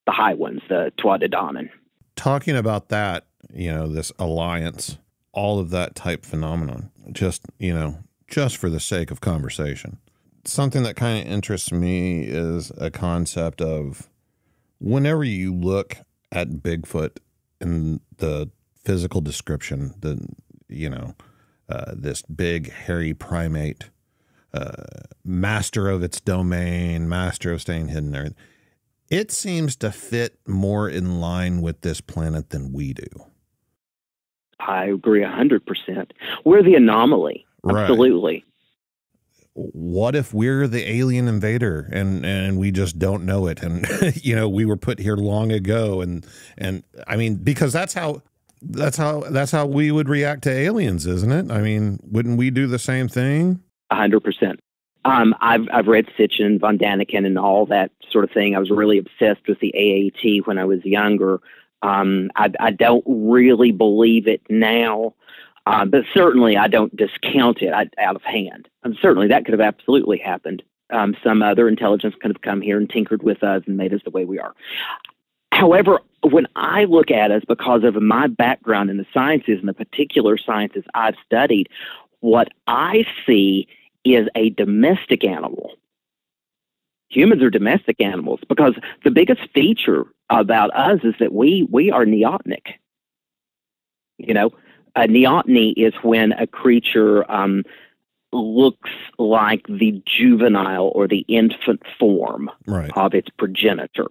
the high ones, the Tuatha Dé Danann. Talking about that, you know, this alliance, all of that type phenomenon, just you know, just for the sake of conversation. Something that kind of interests me is a concept of whenever you look at Bigfoot in the physical description, the you know, uh, this big hairy primate, uh, master of its domain, master of staying hidden. It seems to fit more in line with this planet than we do. I agree 100%. We're the anomaly. Right. Absolutely. What if we're the alien invader and and we just don't know it and you know we were put here long ago and and I mean because that's how that's how that's how we would react to aliens, isn't it? I mean, wouldn't we do the same thing? A hundred percent. Um, I've I've read Sitchin, von Daniken, and all that sort of thing. I was really obsessed with the AAT when I was younger. Um, I, I don't really believe it now, uh, but certainly I don't discount it out of hand. Um, certainly that could have absolutely happened. Um, some other intelligence could have come here and tinkered with us and made us the way we are. However, when I look at us because of my background in the sciences and the particular sciences I've studied, what I see is a domestic animal. Humans are domestic animals because the biggest feature about us is that we we are neotenic. You know, a neoteny is when a creature um, looks like the juvenile or the infant form right. of its progenitor.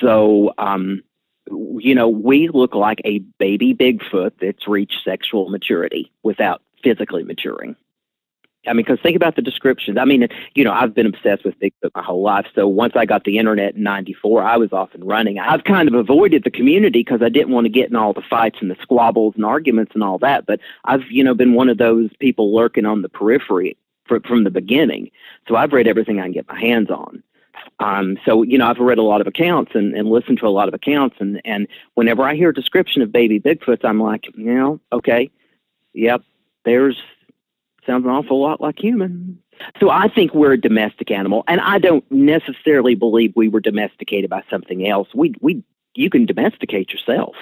So, um, you know, we look like a baby Bigfoot that's reached sexual maturity without physically maturing. I mean, because think about the descriptions. I mean, you know, I've been obsessed with Bigfoot my whole life. So once I got the internet in '94, I was off and running. I've kind of avoided the community because I didn't want to get in all the fights and the squabbles and arguments and all that. But I've, you know, been one of those people lurking on the periphery for, from the beginning. So I've read everything I can get my hands on. Um, so you know, I've read a lot of accounts and, and listened to a lot of accounts, and and whenever I hear a description of baby Bigfoots, I'm like, you know, okay, yep, there's sounds an awful lot like human. So I think we're a domestic animal, and I don't necessarily believe we were domesticated by something else. We we you can domesticate yourself.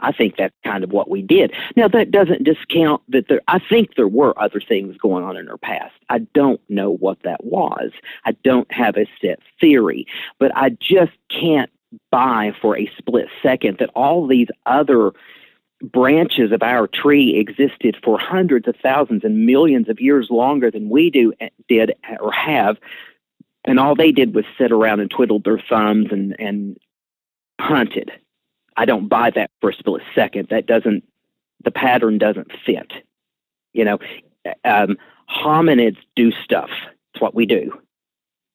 I think that's kind of what we did. Now that doesn't discount that there. I think there were other things going on in our past. I don't know what that was. I don't have a set theory, but I just can't buy for a split second that all these other branches of our tree existed for hundreds of thousands and millions of years longer than we do did or have. And all they did was sit around and twiddled their thumbs and and hunted i don't buy that for a split second. That doesn't the pattern doesn't fit you know. Um, hominids do stuff. It's what we do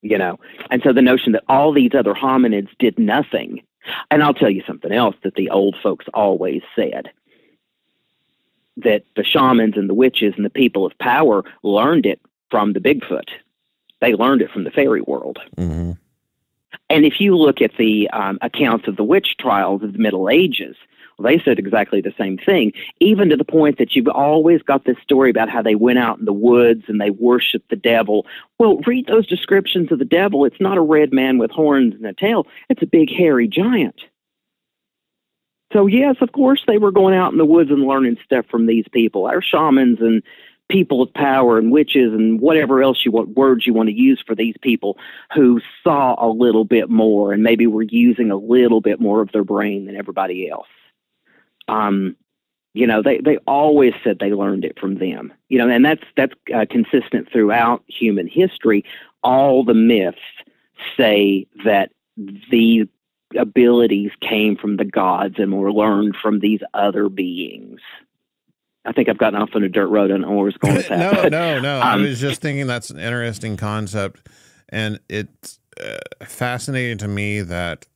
you know. And so the notion that all these other hominids did nothing and I'll tell you something else that the old folks always said that the shamans and the witches and the people of power learned it from the Bigfoot. They learned it from the fairy world. Mm-hmm. And if you look at the um, accounts of the witch trials of the Middle Ages, well, they said exactly the same thing, even to the point that you've always got this story about how they went out in the woods and they worshiped the devil. Well, read those descriptions of the devil. It's not a red man with horns and a tail, it's a big, hairy giant. So, yes, of course, they were going out in the woods and learning stuff from these people, our shamans and people of power and witches and whatever else you want words you want to use for these people who saw a little bit more and maybe were using a little bit more of their brain than everybody else. Um, you know, they they always said they learned it from them. You know, and that's that's uh, consistent throughout human history. All the myths say that the abilities came from the gods and were learned from these other beings. I think I've gotten off on a dirt road and always going with that. no, no, no. Um, I was just thinking that's an interesting concept, and it's uh, fascinating to me that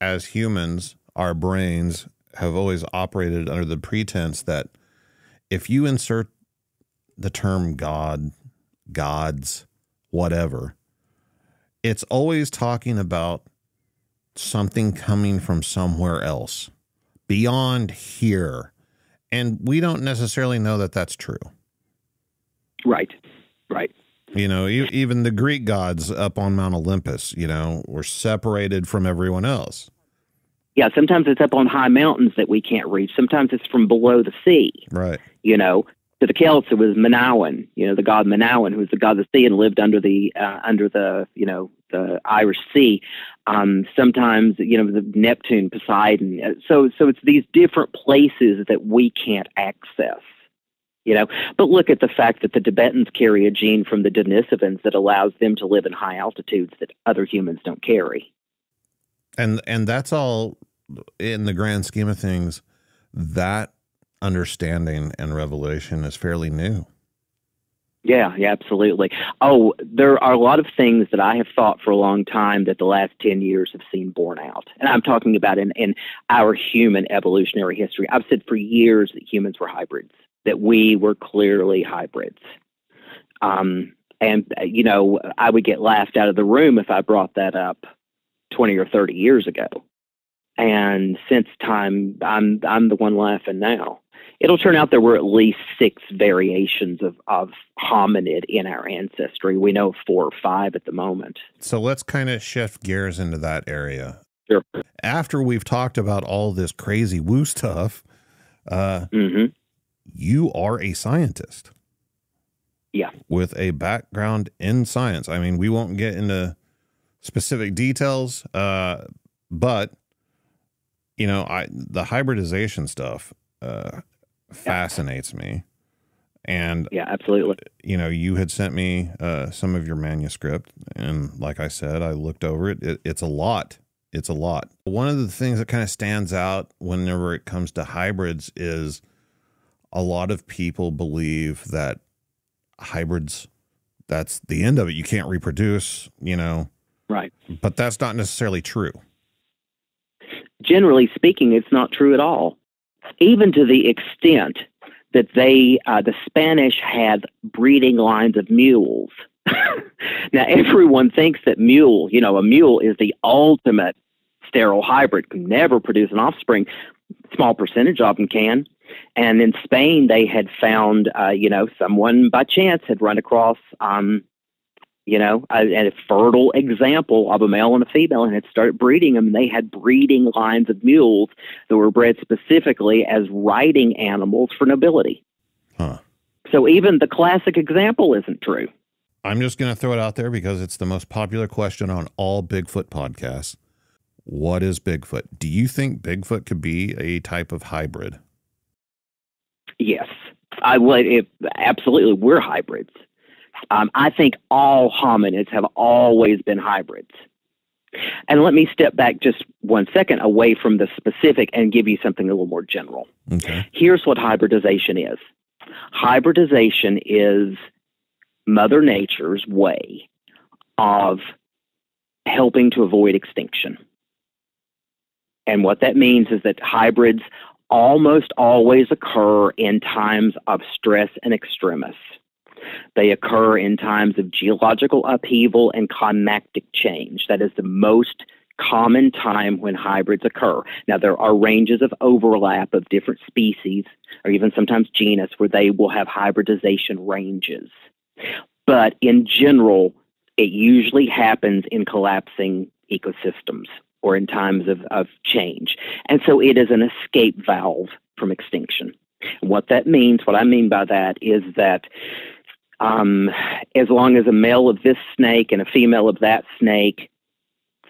as humans, our brains have always operated under the pretense that if you insert the term God, gods, whatever, it's always talking about something coming from somewhere else beyond here. And we don't necessarily know that that's true. Right, right. You know, even the Greek gods up on Mount Olympus, you know, were separated from everyone else. Yeah, sometimes it's up on high mountains that we can't reach. Sometimes it's from below the sea. Right. You know, to the Celts, it was Manannán, you know, the god Manannán, who was the god of the sea and lived under the uh, under the you know the Irish Sea. Um, sometimes you know the Neptune, Poseidon. Uh, so so it's these different places that we can't access. You know, but look at the fact that the Tibetans carry a gene from the Denisovans that allows them to live in high altitudes that other humans don't carry. And and that's all in the grand scheme of things. That understanding and revelation is fairly new. Yeah, yeah, absolutely. Oh, there are a lot of things that I have thought for a long time that the last 10 years have seen borne out. And I'm talking about in, in our human evolutionary history. I've said for years that humans were hybrids, that we were clearly hybrids. Um, and, you know, I would get laughed out of the room if I brought that up 20 or 30 years ago. And since time, I'm, I'm the one laughing now it'll turn out there were at least six variations of, of hominid in our ancestry. We know four or five at the moment. So let's kind of shift gears into that area. Sure. After we've talked about all this crazy woo stuff, uh, mm-hmm. you are a scientist. Yeah. With a background in science. I mean, we won't get into specific details, uh, but you know, I the hybridization stuff. Uh, fascinates yeah. me. And yeah, absolutely. You know, you had sent me uh, some of your manuscript, and like I said, I looked over it. it. It's a lot. It's a lot. One of the things that kind of stands out whenever it comes to hybrids is a lot of people believe that hybrids that's the end of it. You can't reproduce, you know. Right. But that's not necessarily true. Generally speaking, it's not true at all even to the extent that they, uh, the Spanish had breeding lines of mules. now, everyone thinks that mule, you know, a mule is the ultimate sterile hybrid, can never produce an offspring. Small percentage of them can. And in Spain, they had found, uh, you know, someone by chance had run across um, you know, a, a, fertile example of a male and a female and had started breeding them. And They had breeding lines of mules that were bred specifically as riding animals for nobility. Huh. So even the classic example isn't true. I'm just going to throw it out there because it's the most popular question on all Bigfoot podcasts. What is Bigfoot? Do you think Bigfoot could be a type of hybrid? Yes, I would. It, absolutely, we're hybrids. Um, I think all hominids have always been hybrids. And let me step back just one second away from the specific and give you something a little more general. Okay. Here's what hybridization is hybridization is Mother Nature's way of helping to avoid extinction. And what that means is that hybrids almost always occur in times of stress and extremis. They occur in times of geological upheaval and climatic change. That is the most common time when hybrids occur. Now, there are ranges of overlap of different species, or even sometimes genus, where they will have hybridization ranges. But in general, it usually happens in collapsing ecosystems or in times of, of change. And so it is an escape valve from extinction. What that means, what I mean by that, is that um, as long as a male of this snake and a female of that snake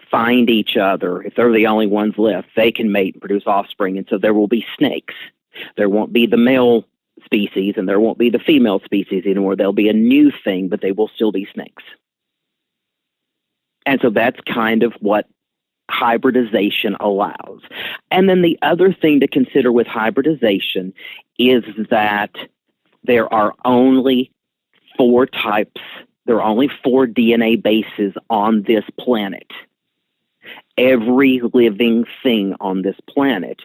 find each other, if they're the only ones left, they can mate and produce offspring. And so there will be snakes. There won't be the male species and there won't be the female species anymore. There'll be a new thing, but they will still be snakes. And so that's kind of what hybridization allows. And then the other thing to consider with hybridization is that there are only four types, there are only four DNA bases on this planet. Every living thing on this planet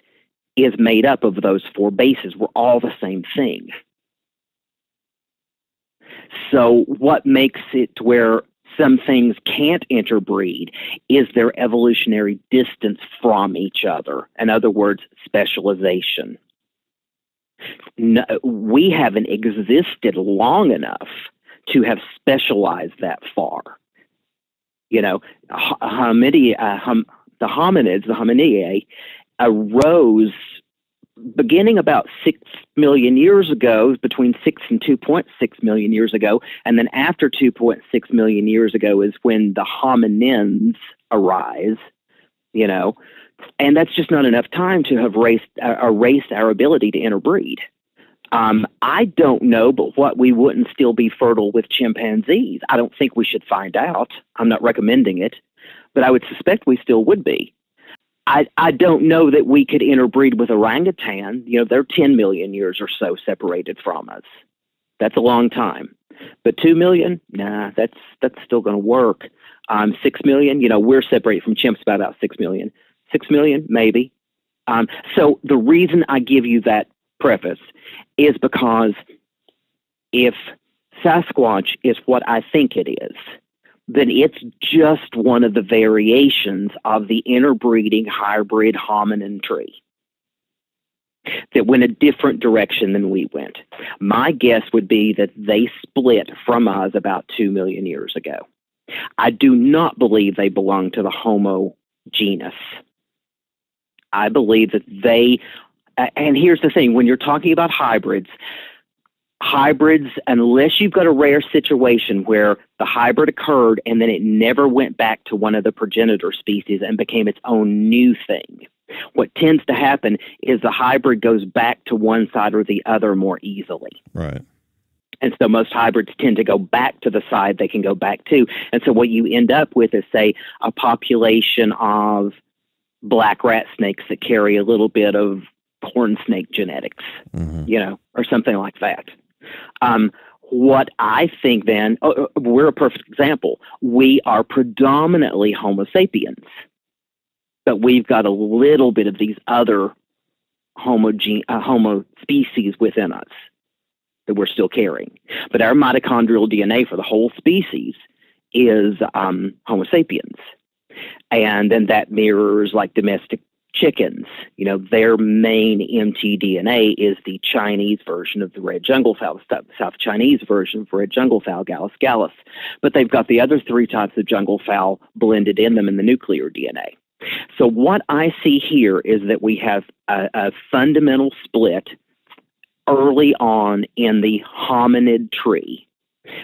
is made up of those four bases. We're all the same thing. So, what makes it where some things can't interbreed is their evolutionary distance from each other. In other words, specialization. No, we haven't existed long enough to have specialized that far. You know, homidia, uh, hum, the hominids, the hominidae, arose beginning about 6 million years ago, between 6 and 2.6 million years ago, and then after 2.6 million years ago is when the hominins arise, you know, and that's just not enough time to have erased, uh, erased our ability to interbreed. Um, I don't know, but what we wouldn't still be fertile with chimpanzees. I don't think we should find out. I'm not recommending it, but I would suspect we still would be. I, I don't know that we could interbreed with orangutan. You know, they're 10 million years or so separated from us. That's a long time. But 2 million, nah, that's that's still going to work. Um, 6 million, you know, we're separated from chimps by about 6 million. 6 million, maybe. Um, so the reason I give you that preface is because if Sasquatch is what I think it is, then it's just one of the variations of the interbreeding hybrid hominin tree that went a different direction than we went. My guess would be that they split from us about 2 million years ago. I do not believe they belong to the Homo genus. I believe that they, and here's the thing when you're talking about hybrids, hybrids, unless you've got a rare situation where the hybrid occurred and then it never went back to one of the progenitor species and became its own new thing. What tends to happen is the hybrid goes back to one side or the other more easily. Right. And so most hybrids tend to go back to the side they can go back to. And so what you end up with is, say, a population of black rat snakes that carry a little bit of corn snake genetics, mm-hmm. you know, or something like that. Um, what I think then, oh, oh, we're a perfect example. We are predominantly Homo sapiens, but we've got a little bit of these other homo, gene, uh, homo species within us that we're still carrying. But our mitochondrial DNA for the whole species is um, Homo sapiens. And then that mirrors like domestic chickens. You know, their main mtDNA is the Chinese version of the red jungle fowl, the South Chinese version of red jungle fowl, Gallus gallus. But they've got the other three types of jungle fowl blended in them in the nuclear DNA. So what I see here is that we have a, a fundamental split early on in the hominid tree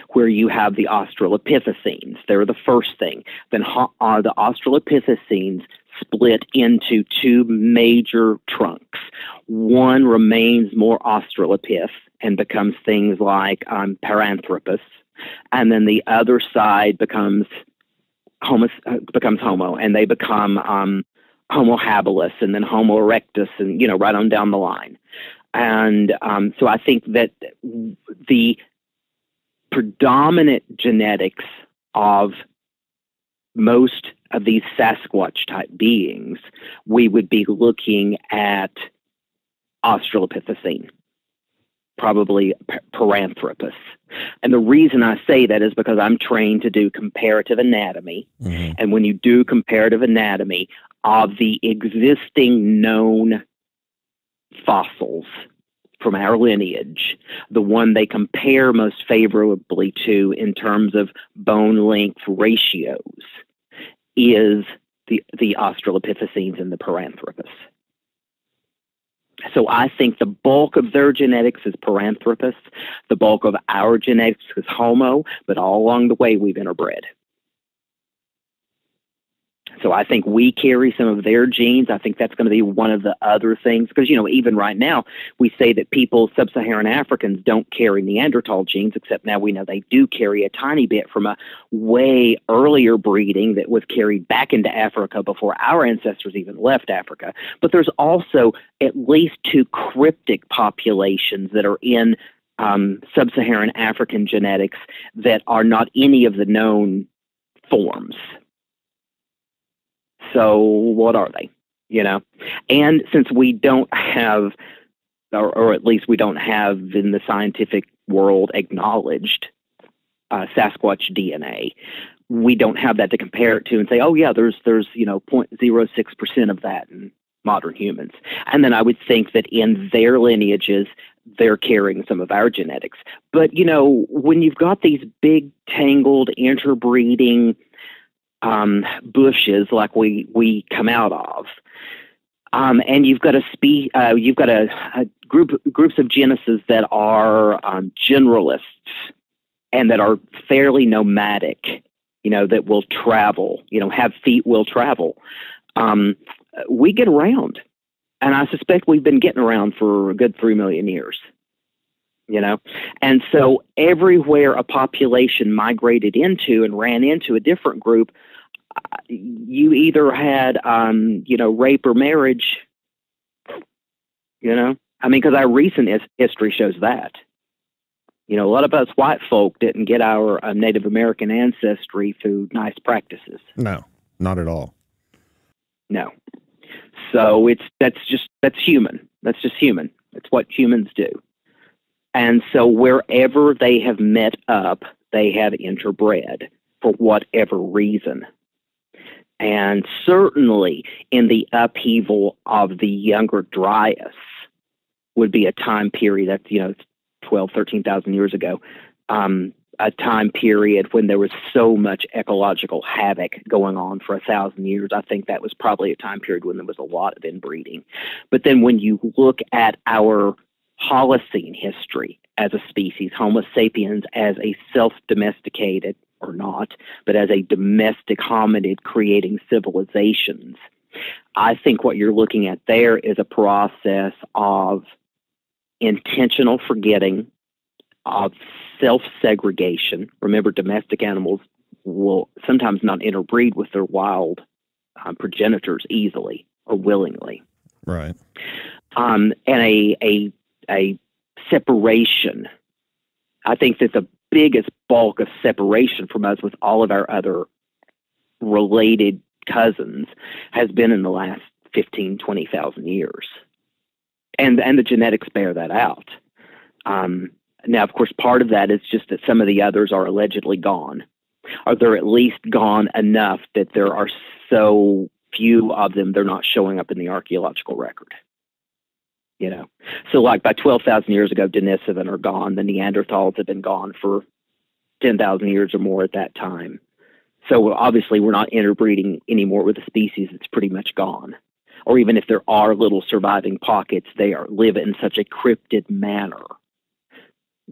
where you have the Australopithecines. They're the first thing. Then uh, the Australopithecines split into two major trunks. One remains more Australopith and becomes things like um, Paranthropus, and then the other side becomes Homo, uh, becomes Homo, and they become um, Homo habilis, and then Homo erectus, and you know right on down the line. And um, so I think that the predominant genetics of most of these Sasquatch type beings, we would be looking at Australopithecine, probably Paranthropus. And the reason I say that is because I'm trained to do comparative anatomy. Mm-hmm. And when you do comparative anatomy of the existing known fossils from our lineage, the one they compare most favorably to in terms of bone length ratios is the, the Australopithecines and the Paranthropus. So I think the bulk of their genetics is Paranthropus, the bulk of our genetics is Homo, but all along the way we've interbred. So I think we carry some of their genes. I think that's going to be one of the other things because, you know, even right now, we say that people, sub Saharan Africans, don't carry Neanderthal genes, except now we know they do carry a tiny bit from a way earlier breeding that was carried back into Africa before our ancestors even left Africa. But there's also at least two cryptic populations that are in um, sub Saharan African genetics that are not any of the known forms. So what are they? You know, and since we don't have, or, or at least we don't have in the scientific world acknowledged uh, Sasquatch DNA, we don't have that to compare it to and say, oh yeah, there's there's you know 0.06 percent of that in modern humans. And then I would think that in their lineages, they're carrying some of our genetics. But you know, when you've got these big tangled interbreeding um, bushes like we we come out of. Um, and you've got a spe- uh, you've got a, a, group groups of genuses that are um, generalists and that are fairly nomadic. You know that will travel. You know, have feet will travel. Um, we get around, and I suspect we've been getting around for a good three million years. You know, and so everywhere a population migrated into and ran into a different group, you either had, um, you know, rape or marriage. You know, I mean, because our recent is- history shows that. You know, a lot of us white folk didn't get our uh, Native American ancestry through nice practices. No, not at all. No. So it's that's just that's human. That's just human. That's what humans do. And so wherever they have met up, they have interbred for whatever reason. And certainly in the upheaval of the younger Dryas would be a time period that's, you know, 12, 13,000 years ago, um, a time period when there was so much ecological havoc going on for a thousand years. I think that was probably a time period when there was a lot of inbreeding. But then when you look at our Holocene history as a species, Homo sapiens as a self domesticated or not, but as a domestic hominid creating civilizations. I think what you're looking at there is a process of intentional forgetting, of self segregation. Remember, domestic animals will sometimes not interbreed with their wild um, progenitors easily or willingly. Right. Um, and a, a, a separation. I think that the biggest bulk of separation from us with all of our other related cousins has been in the last 15, 20,000 years. And, and the genetics bear that out. Um, now, of course, part of that is just that some of the others are allegedly gone. Are they're at least gone enough that there are so few of them they're not showing up in the archaeological record? You know. So like by 12,000 years ago, Denisovan are gone. The Neanderthals have been gone for 10,000 years or more at that time. So obviously we're not interbreeding anymore with a species that's pretty much gone. Or even if there are little surviving pockets, they are live in such a cryptid manner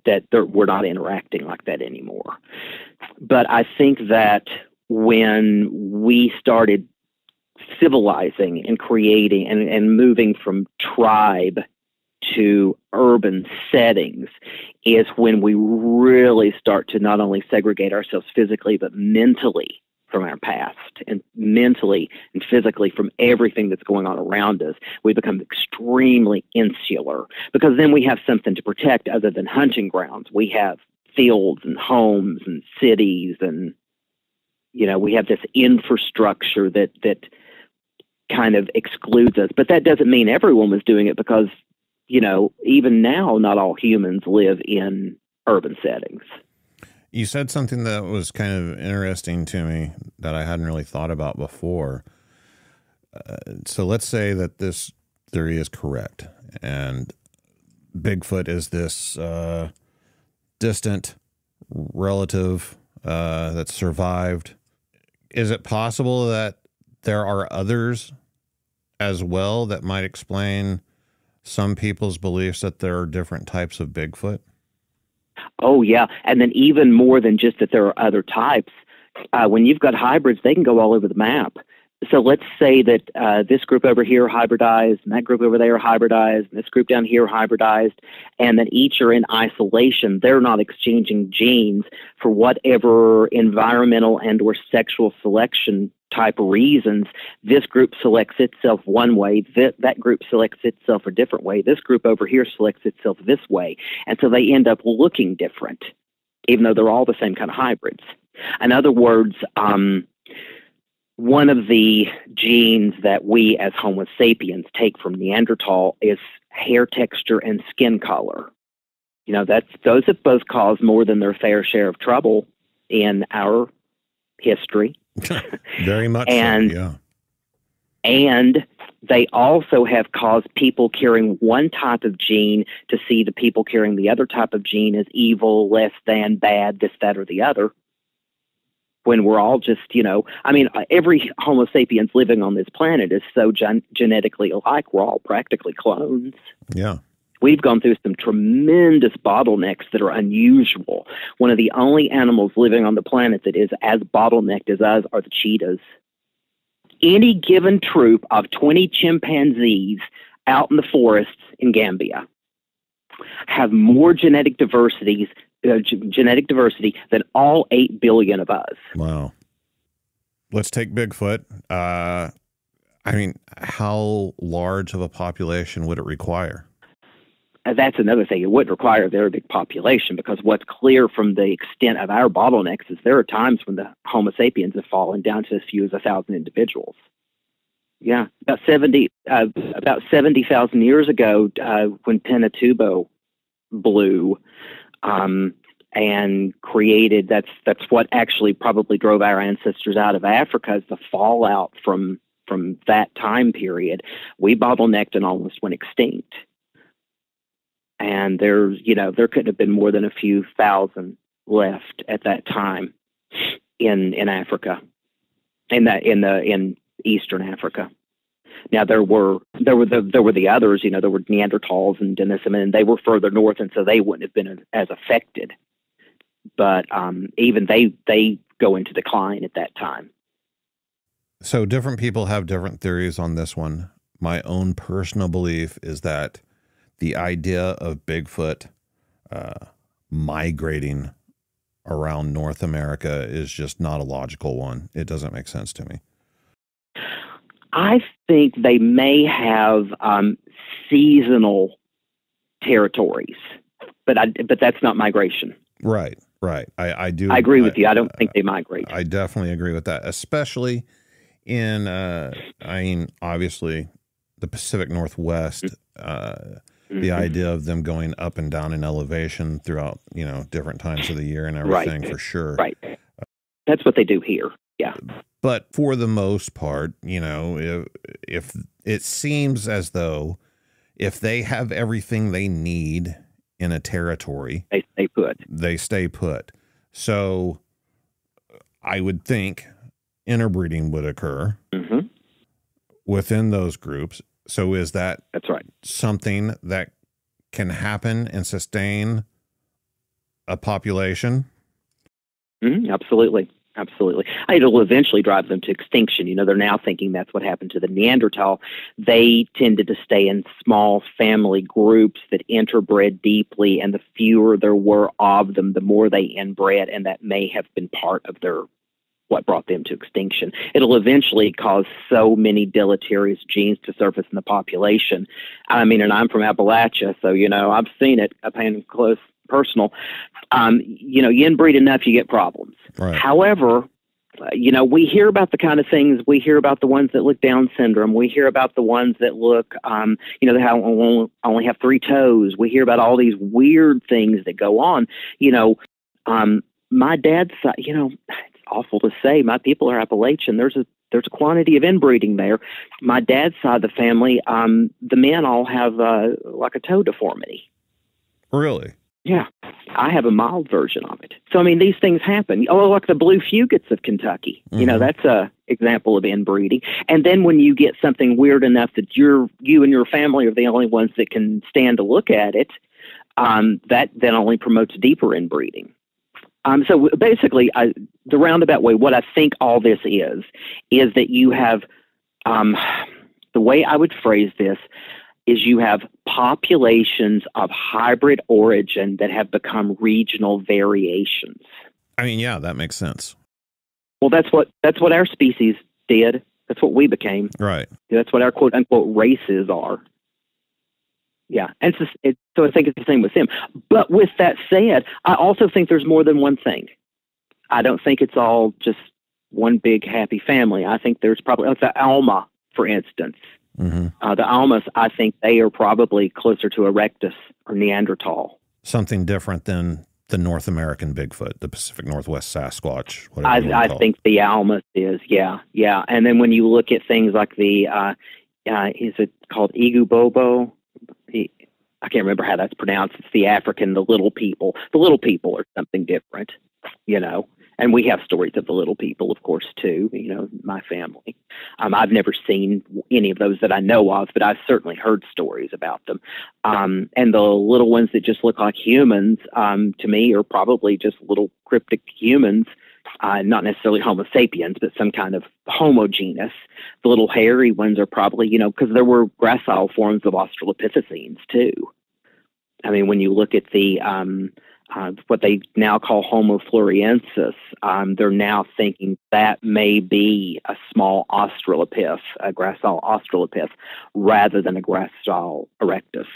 that we're not interacting like that anymore. But I think that when we started civilizing and creating and, and moving from tribe to urban settings is when we really start to not only segregate ourselves physically but mentally from our past and mentally and physically from everything that's going on around us. We become extremely insular because then we have something to protect other than hunting grounds. We have fields and homes and cities and you know we have this infrastructure that that kind of excludes us. But that doesn't mean everyone was doing it because, you know, even now, not all humans live in urban settings. You said something that was kind of interesting to me that I hadn't really thought about before. Uh, so let's say that this theory is correct and Bigfoot is this uh, distant relative uh, that survived. Is it possible that there are others as well that might explain some people's beliefs that there are different types of Bigfoot? Oh, yeah. And then even more than just that there are other types, uh, when you've got hybrids, they can go all over the map so let's say that uh, this group over here hybridized, and that group over there hybridized, and this group down here hybridized, and then each are in isolation. They're not exchanging genes for whatever environmental and or sexual selection type reasons. This group selects itself one way, that, that group selects itself a different way, this group over here selects itself this way. And so they end up looking different, even though they're all the same kind of hybrids. In other words, um, one of the genes that we as Homo sapiens take from Neanderthal is hair texture and skin color. You know, that's those have both caused more than their fair share of trouble in our history. Very much and, so, yeah. And they also have caused people carrying one type of gene to see the people carrying the other type of gene as evil, less than, bad, this, that, or the other when we're all just, you know, I mean, uh, every Homo sapiens living on this planet is so gen- genetically alike. We're all practically clones. Yeah. We've gone through some tremendous bottlenecks that are unusual. One of the only animals living on the planet that is as bottlenecked as us are the cheetahs. Any given troop of 20 chimpanzees out in the forests in Gambia have more genetic diversities uh, g- genetic diversity than all 8 billion of us. Wow. Let's take Bigfoot. Uh, I mean, how large of a population would it require? Uh, that's another thing. It wouldn't require a very big population because what's clear from the extent of our bottlenecks is there are times when the Homo sapiens have fallen down to as few as a thousand individuals. Yeah, about seventy uh, about seventy thousand years ago, uh, when Pinatubo blew, um, and created that's that's what actually probably drove our ancestors out of Africa is the fallout from from that time period. We bottlenecked and almost went extinct. And there's you know there couldn't have been more than a few thousand left at that time in in Africa, in that in the in Eastern Africa. Now there were there were the there were the others, you know, there were Neanderthals and Denisovan, and they were further north, and so they wouldn't have been as affected. But um, even they they go into decline at that time. So different people have different theories on this one. My own personal belief is that the idea of Bigfoot uh, migrating around North America is just not a logical one. It doesn't make sense to me. I think they may have um, seasonal territories, but I, but that's not migration. Right, right. I, I do. I agree with I, you. I don't think they migrate. I definitely agree with that, especially in. Uh, I mean, obviously, the Pacific Northwest. Uh, mm-hmm. The idea of them going up and down in elevation throughout, you know, different times of the year and everything, right. for sure. Right. That's what they do here. Yeah. But for the most part, you know, if, if it seems as though if they have everything they need in a territory, they stay put. They stay put. So I would think interbreeding would occur mm-hmm. within those groups. So is that that's right something that can happen and sustain a population? Mm-hmm, absolutely. Absolutely. It'll eventually drive them to extinction. You know, they're now thinking that's what happened to the Neanderthal. They tended to stay in small family groups that interbred deeply, and the fewer there were of them, the more they inbred, and that may have been part of their what brought them to extinction. It'll eventually cause so many deleterious genes to surface in the population. I mean, and I'm from Appalachia, so you know I've seen it. I've close personal. Um, you know, you inbreed enough, you get problems. Right. However, uh, you know, we hear about the kind of things. We hear about the ones that look Down syndrome. We hear about the ones that look, um, you know, they have, only have three toes. We hear about all these weird things that go on. You know, um, my dad's you know, it's awful to say. My people are Appalachian. There's a there's a quantity of inbreeding there. My dad's side of the family, um, the men all have uh, like a toe deformity. Really? Yeah, I have a mild version of it. So I mean, these things happen. Oh, like the blue Fugates of Kentucky. Mm-hmm. You know, mm-hmm. that's a example of inbreeding. And then when you get something weird enough that you're you and your family are the only ones that can stand to look at it, um, that then only promotes deeper inbreeding. Um, so basically, I, the roundabout way, what I think all this is, is that you have, um, the way I would phrase this is you have populations of hybrid origin that have become regional variations. I mean, yeah, that makes sense. Well, that's what that's what our species did. That's what we became. Right. That's what our quote unquote races are. Yeah, and so, it, so I think it's the same with them. But with that said, I also think there's more than one thing. I don't think it's all just one big happy family. I think there's probably like the Alma, for instance. Mm-hmm. Uh, the Almas, I think they are probably closer to Erectus or Neanderthal. Something different than the North American Bigfoot, the Pacific Northwest Sasquatch. I, I think the Almas is, yeah, yeah. And then when you look at things like the, uh, uh, is it called Ebu Gogo? I can't remember how that's pronounced. It's the African, the little people. The little people are something different, you know. And we have stories of the little people, of course, too. You know, my family. Um, I've never seen any of those that I know of, but I've certainly heard stories about them. Um, and the little ones that just look like humans, um, to me, are probably just little cryptic humans uh, not necessarily Homo sapiens, but some kind of Homo genus. The little hairy ones are probably, you know, because there were gracile forms of Australopithecines too. I mean, when you look at the um, uh, what they now call Homo floresiensis, um, they're now thinking that may be a small Australopith, a gracile Australopith, rather than a gracile erectus.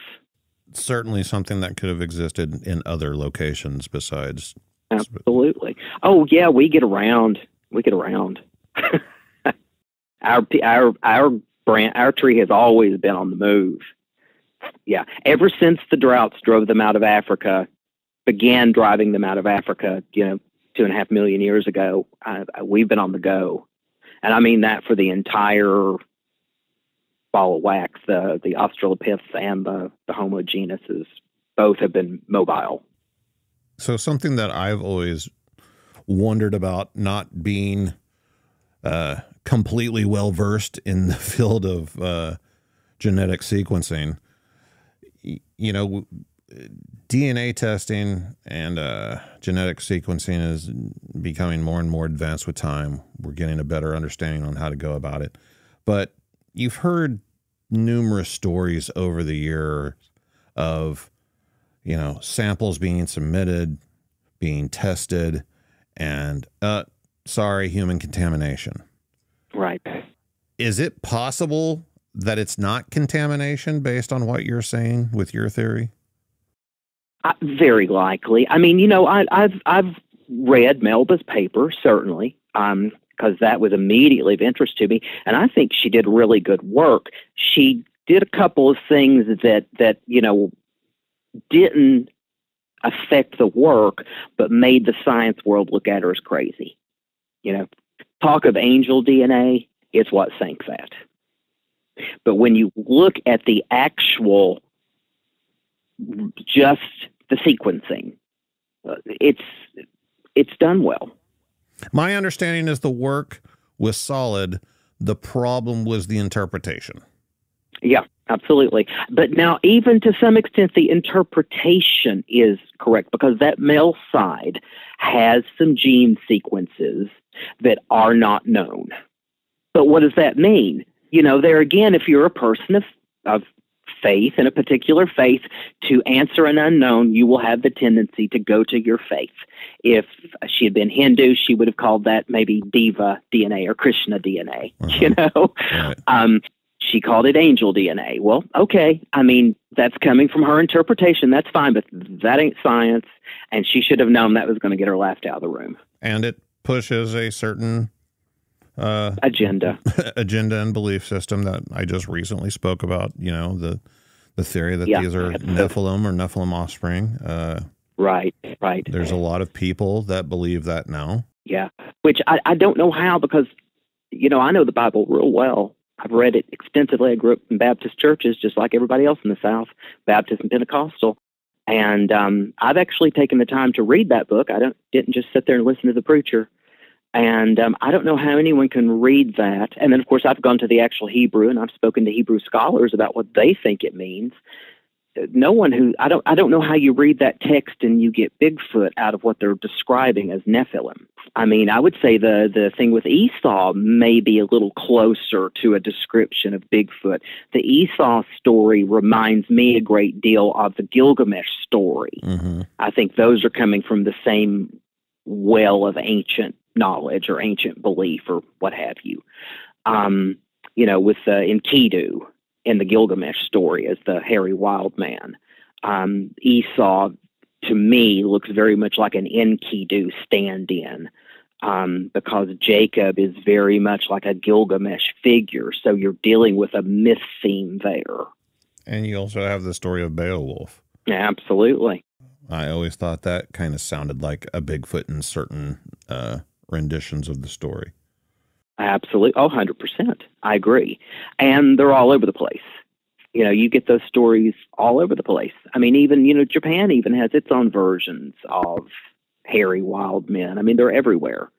Certainly something that could have existed in other locations besides Absolutely. Oh yeah, we get around. We get around. our our our brand our tree has always been on the move. Yeah, ever since the droughts drove them out of Africa, began driving them out of Africa. You know, two and a half million years ago. Uh, we've been on the go, and I mean that for the entire ball of wax. The the Australopiths and the the Homo genuses both have been mobile so something that I've always wondered about not being uh, completely well versed in the field of uh, genetic sequencing, you know, DNA testing and uh, genetic sequencing is becoming more and more advanced with time. We're getting a better understanding on how to go about it. But you've heard numerous stories over the years of you know, samples being submitted, being tested, and uh, sorry, human contamination. Right. Is it possible that it's not contamination based on what you're saying with your theory? Very likely. I mean, you know, I, have I've read Melba's paper certainly, um, because that was immediately of interest to me, and I think she did really good work. She did a couple of things that that you know didn't affect the work, but made the science world look at her as crazy. You know, talk of angel DNA is what sank that. But when you look at the actual, just the sequencing, uh, it's it's done well. My understanding is the work was solid. The problem was the interpretation. Yeah, absolutely. But now, even to some extent, the interpretation is correct because that male side has some gene sequences that are not known. But what does that mean? You know, there again, if you're a person of, of faith in a particular faith, to answer an unknown, you will have the tendency to go to your faith. If she had been Hindu, she would have called that maybe Deva DNA or Krishna DNA, uh-huh. you know? Right. Um, she called it angel DNA. Well, okay. I mean, that's coming from her interpretation. That's fine, but that ain't science. And she should have known that was going to get her laughed out of the room. And it pushes a certain uh, agenda, agenda and belief system that I just recently spoke about. You know, the the theory that yeah, these are Nephilim or Nephilim offspring. Uh, right, right. There's a lot of people that believe that now. Yeah, which I, I don't know how because you know I know the Bible real well I've read it extensively. I grew up in Baptist churches, just like everybody else in the South, Baptist and Pentecostal. And um, I've actually taken the time to read that book. I don't didn't just sit there and listen to the preacher. And um, I don't know how anyone can read that. And then, of course, I've gone to the actual Hebrew and I've spoken to Hebrew scholars about what they think it means. No one who I don't I don't know how you read that text and you get Bigfoot out of what they're describing as Nephilim. I mean, I would say the the thing with Esau may be a little closer to a description of Bigfoot. The Esau story reminds me a great deal of the Gilgamesh story. Mm-hmm. I think those are coming from the same well of ancient knowledge or ancient belief or what have you. Um, you know, with uh, Enkidu in the Gilgamesh story as the hairy wild man. Um, Esau, to me, looks very much like an Enkidu stand-in. Um, because Jacob is very much like a Gilgamesh figure, so you're dealing with a myth theme there. And you also have the story of Beowulf. Absolutely. I always thought that kind of sounded like a Bigfoot in certain uh, renditions of the story. Absolutely. Oh, 100%. I agree. And they're all over the place. You know, you get those stories all over the place. I mean, even, you know, Japan even has its own versions of hairy wild men. I mean, they're everywhere.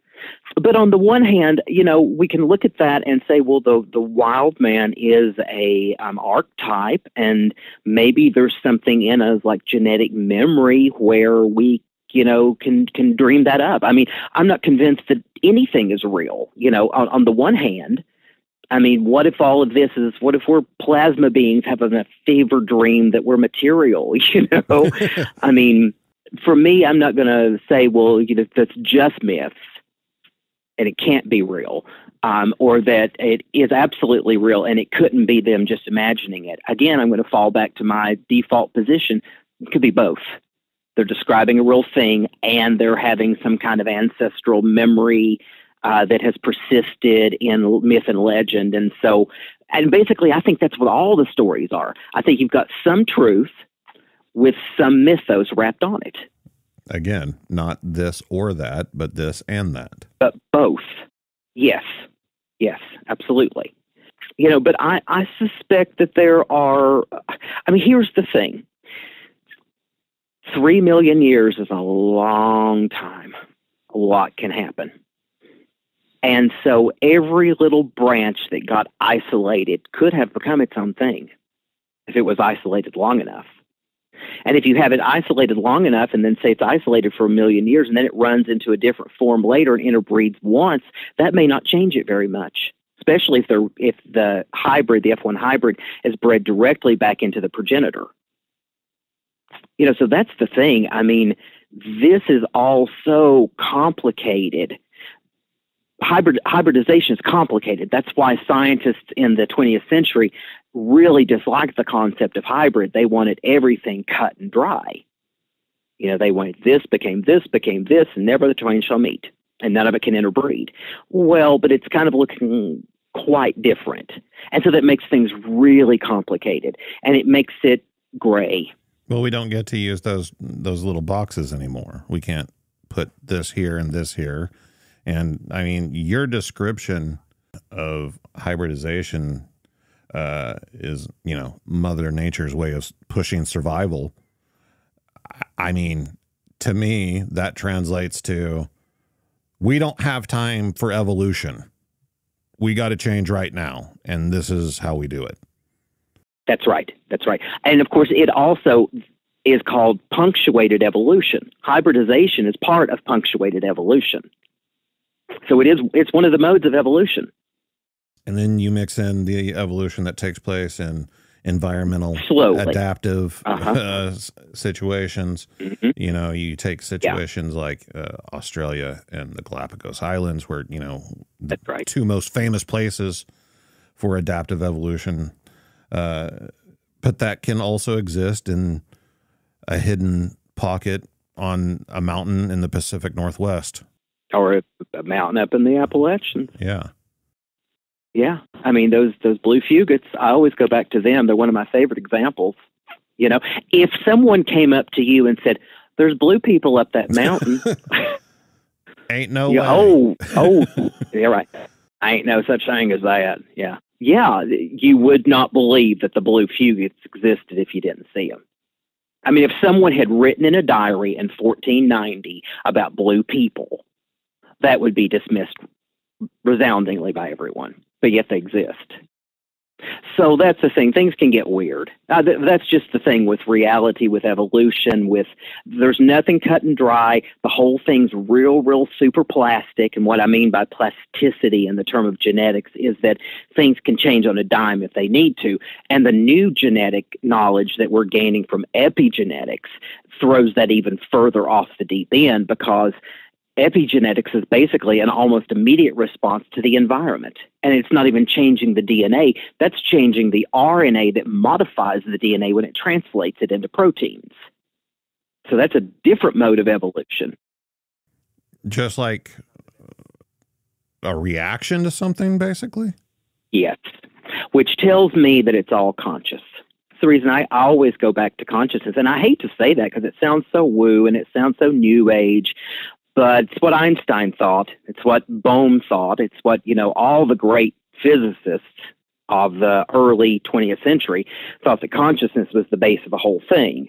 But on the one hand, you know, we can look at that and say, well, the the wild man is a um, archetype, and maybe there's something in us like genetic memory where we you know, can can dream that up. I mean, I'm not convinced that anything is real. You know, on, on the one hand, I mean, what if all of this is? What if we're plasma beings having a fever dream that we're material? You know, I mean, for me, I'm not going to say, well, you know, that's just myths and it can't be real. Um, or that it is absolutely real and it couldn't be them just imagining it. Again, I'm going to fall back to my default position. It could be both they're describing a real thing and they're having some kind of ancestral memory uh, that has persisted in myth and legend. And so, and basically, I think that's what all the stories are. I think you've got some truth with some mythos wrapped on it. Again, not this or that, but this and that. But both. Yes. Yes, absolutely. You know, but I, I suspect that there are, I mean, here's the thing Three million years is a long time. A lot can happen. And so every little branch that got isolated could have become its own thing if it was isolated long enough. And if you have it isolated long enough and then say it's isolated for a million years and then it runs into a different form later and interbreeds once, that may not change it very much. Especially if the if the hybrid, the F1 hybrid, is bred directly back into the progenitor you know, so that's the thing. I mean, this is all so complicated. Hybrid, hybridization is complicated. That's why scientists in the 20th century really disliked the concept of hybrid. They wanted everything cut and dry. You know, they wanted this became this, became this, and never the twain shall meet, and none of it can interbreed. Well, but it's kind of looking quite different. And so that makes things really complicated, and it makes it gray. Well, we don't get to use those those little boxes anymore. We can't put this here and this here. And I mean, your description of hybridization uh, is, you know, Mother Nature's way of pushing survival. I mean, to me, that translates to we don't have time for evolution. We got to change right now, and this is how we do it. That's right. That's right. And of course, it also is called punctuated evolution. Hybridization is part of punctuated evolution. So it is it's one of the modes of evolution. And then you mix in the evolution that takes place in environmental Slowly. adaptive uh-huh. uh, situations. Mm-hmm. You know, you take situations yeah. like uh, Australia and the Galapagos Islands, where you know the right. two most famous places for adaptive evolution uh, but that can also exist in a hidden pocket on a mountain in the Pacific Northwest. Or a, mountain up in the Appalachians. Yeah. Yeah. I mean those those blue fugates, I always go back to them. They're one of my favorite examples. You know, if someone came up to you and said, There's blue people up that mountain Ain't no way. Oh, oh, yeah, right. I ain't no such thing as that. Yeah yeah, you would not believe that the blue fugates existed if you didn't see them. I mean, if someone had written in a diary in 1490 about blue people, that would be dismissed resoundingly by everyone, but yet they exist. So that's the thing. Things can get weird. Uh, th- that's just the thing with reality, with evolution, with there's nothing cut and dry. The whole thing's real, real super plastic. And what I mean by plasticity in the term of genetics is that things can change on a dime if they need to. And the new genetic knowledge that we're gaining from epigenetics throws that even further off the deep end because epigenetics is basically an almost immediate response to the environment. And it's not even changing the DNA, that's changing the RNA that modifies the DNA when it translates it into proteins. So that's a different mode of evolution. Just like a reaction to something, basically? Yes, which tells me that it's all conscious. It's the reason I always go back to consciousness. And I hate to say that because it sounds so woo and it sounds so new age, but it's what Einstein thought. It's what Bohm thought. It's what, you know, all the great physicists of the early 20th century thought that consciousness was the base of the whole thing.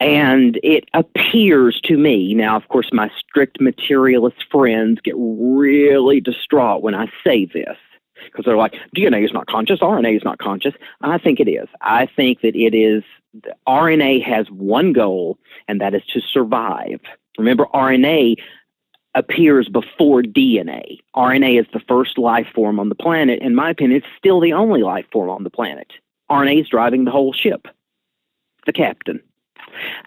And it appears to me, now, of course, my strict materialist friends get really distraught when I say this because they're like, DNA is not conscious, RNA is not conscious. I think it is. I think that it is, RNA has one goal, and that is to survive. Remember, RNA appears before DNA. RNA is the first life form on the planet. In my opinion, it's still the only life form on the planet. RNA is driving the whole ship, the captain.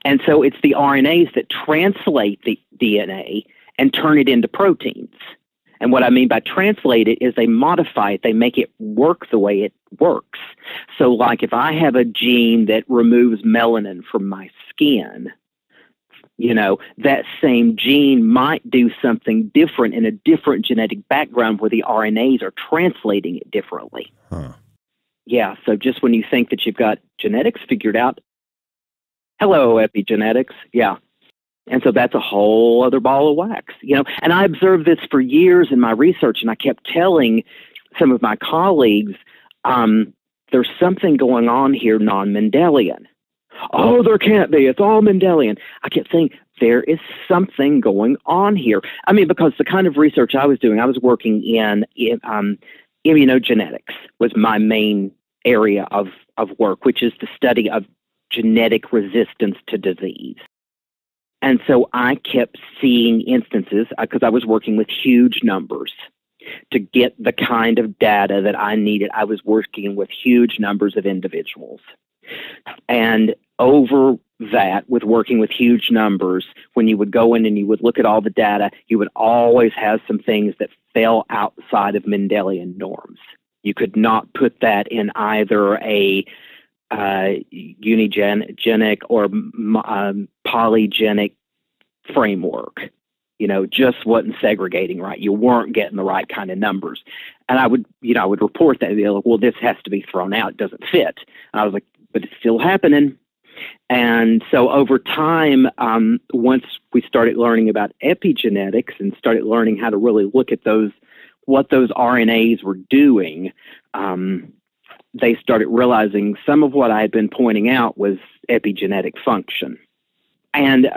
And so it's the RNAs that translate the DNA and turn it into proteins. And what I mean by translate it is they modify it, they make it work the way it works. So, like if I have a gene that removes melanin from my skin, you know, that same gene might do something different in a different genetic background where the RNAs are translating it differently. Huh. Yeah, so just when you think that you've got genetics figured out, hello, epigenetics. Yeah. And so that's a whole other ball of wax, you know. And I observed this for years in my research, and I kept telling some of my colleagues, um, there's something going on here non Mendelian. Oh, there can't be. It's all Mendelian. I kept saying, there is something going on here. I mean, because the kind of research I was doing, I was working in, in um, immunogenetics was my main area of, of work, which is the study of genetic resistance to disease. And so I kept seeing instances because uh, I was working with huge numbers to get the kind of data that I needed. I was working with huge numbers of individuals. And over that, with working with huge numbers, when you would go in and you would look at all the data, you would always have some things that fell outside of Mendelian norms. You could not put that in either a uh, unigenic or um, polygenic framework. You know, just wasn't segregating right. You weren't getting the right kind of numbers. And I would, you know, I would report that. Like, well, this has to be thrown out. It doesn't fit. And I was like, but it's still happening. And so over time, um, once we started learning about epigenetics and started learning how to really look at those, what those RNAs were doing, um, they started realizing some of what I had been pointing out was epigenetic function. And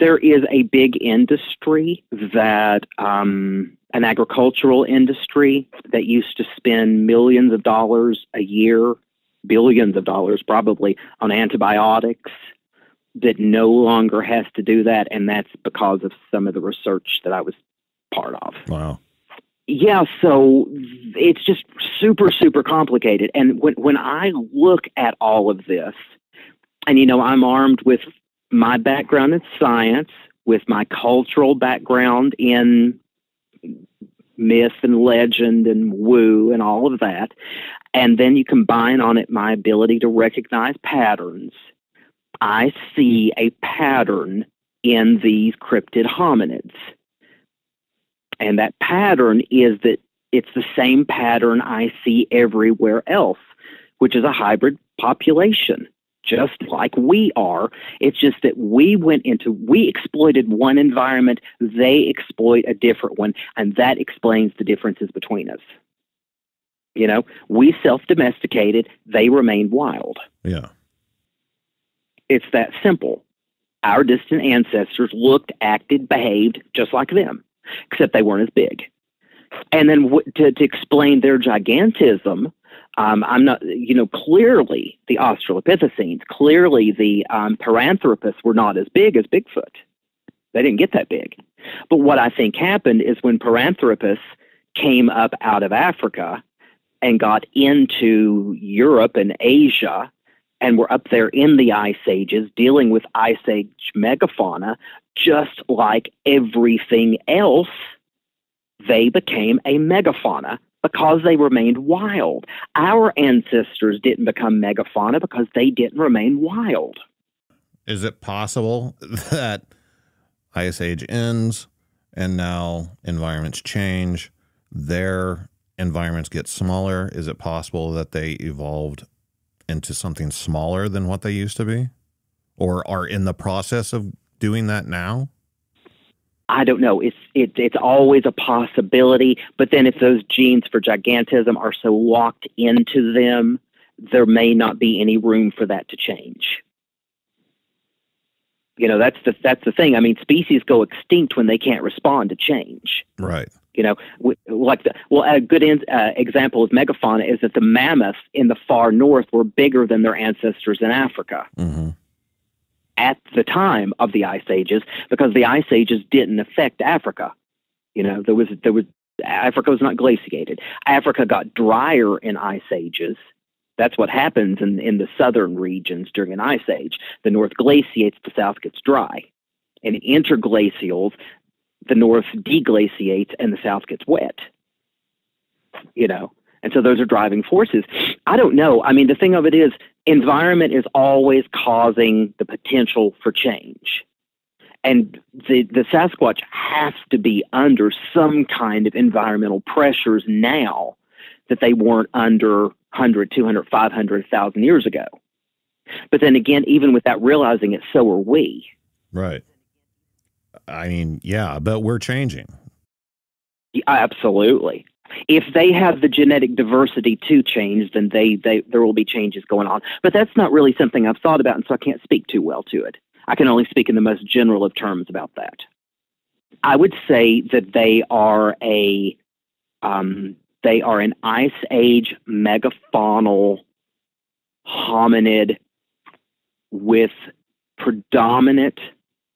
there is a big industry that, um, an agricultural industry that used to spend millions of dollars a year billions of dollars probably on antibiotics that no longer has to do that, and that's because of some of the research that I was part of. Wow. Yeah, so it's just super, super complicated. And when when I look at all of this, and you know, I'm armed with my background in science, with my cultural background in myth and legend and woo and all of that. And then you combine on it my ability to recognize patterns. I see a pattern in these cryptid hominids. And that pattern is that it's the same pattern I see everywhere else, which is a hybrid population just like we are. It's just that we went into, we exploited one environment, they exploit a different one, and that explains the differences between us. You know, we self domesticated, they remained wild. Yeah. It's that simple. Our distant ancestors looked, acted, behaved just like them. except they weren't as big. And then w- to, to explain their gigantism, um, I'm not, you know, clearly the Australopithecines, clearly the um, Paranthropus were not as big as Bigfoot. They didn't get that big. But what I think happened is when Paranthropus came up out of Africa and got into Europe and Asia and were up there in the ice ages dealing with ice age megafauna, just like everything else, they became a megafauna because they remained wild. Our ancestors didn't become megafauna because they didn't remain wild. Is it possible that ice age ends and now environments change, their environments get smaller? Is it possible that they evolved into something smaller than what they used to be? Or are in the process of doing that now? I don't know. It's it, it's always a possibility. But then, if those genes for gigantism are so locked into them, there may not be any room for that to change. You know, that's the that's the thing. I mean, species go extinct when they can't respond to change. Right. You know, like the well, a good in, uh, example of megafauna is that the mammoths in the far north were bigger than their ancestors in Africa. Mm-hmm at the time of the ice ages because the ice ages didn't affect Africa. You know, there was there was Africa was not glaciated. Africa got drier in ice ages. That's what happens in in the southern regions during an ice age. The north glaciates, the south gets dry. And interglacials, the north deglaciates and the south gets wet. You know, and so those are driving forces. I don't know. I mean, the thing of it is, environment is always causing the potential for change. And the, the Sasquatch has to be under some kind of environmental pressures now that they weren't under 100, 200, 500, 1,000 years ago. But then again, even without realizing it, so are we. Right. I mean, yeah, but we're changing. Absolutely if they have the genetic diversity to change, then they, they there will be changes going on. But that's not really something I've thought about, and so I can't speak too well to it. I can only speak in the most general of terms about that. I would say that they are a um, they are an ice age megafaunal hominid with predominant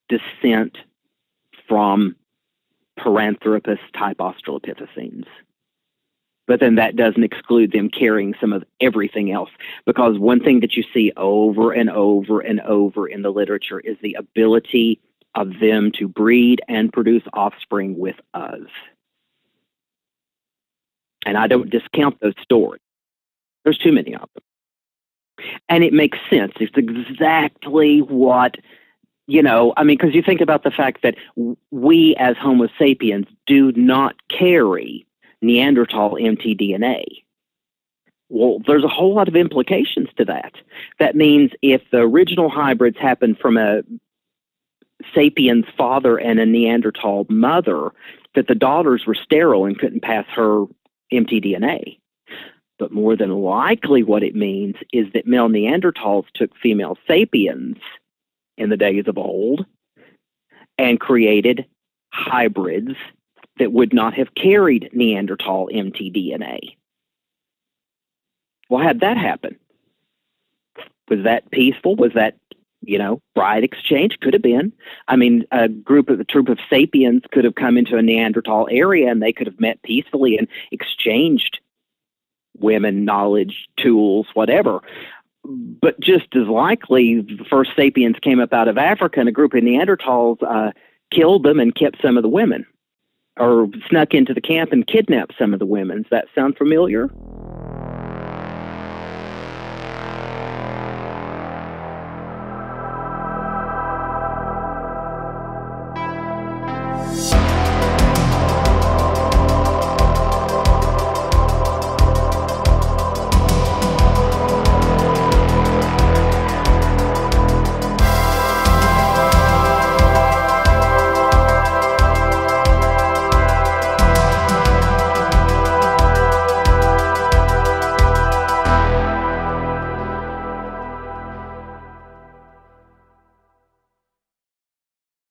descent from Paranthropus type Australopithecines but then that doesn't exclude them carrying some of everything else. Because one thing that you see over and over and over in the literature is the ability of them to breed and produce offspring with us. And I don't discount those stories. There's too many of them. And it makes sense. It's exactly what, you know, I mean, because you think about the fact that we as Homo sapiens do not carry Neanderthal mtDNA. Well, there's a whole lot of implications to that. That means if the original hybrids happened from a sapiens father and a Neanderthal mother, that the daughters were sterile and couldn't pass her mtDNA. But more than likely, what it means is that male Neanderthals took female sapiens in the days of old and created hybrids that would not have carried Neanderthal mtDNA. Well, had that happen? Was that peaceful? Was that, you know, bride exchange? Could have been. I mean, a group of a troop of sapiens could have come into a Neanderthal area and they could have met peacefully and exchanged women, knowledge, tools, whatever. But just as likely, the first sapiens came up out of Africa and a group of Neanderthals uh, killed them and kept some of the women or snuck into the camp and kidnapped some of the women. Does that sound familiar?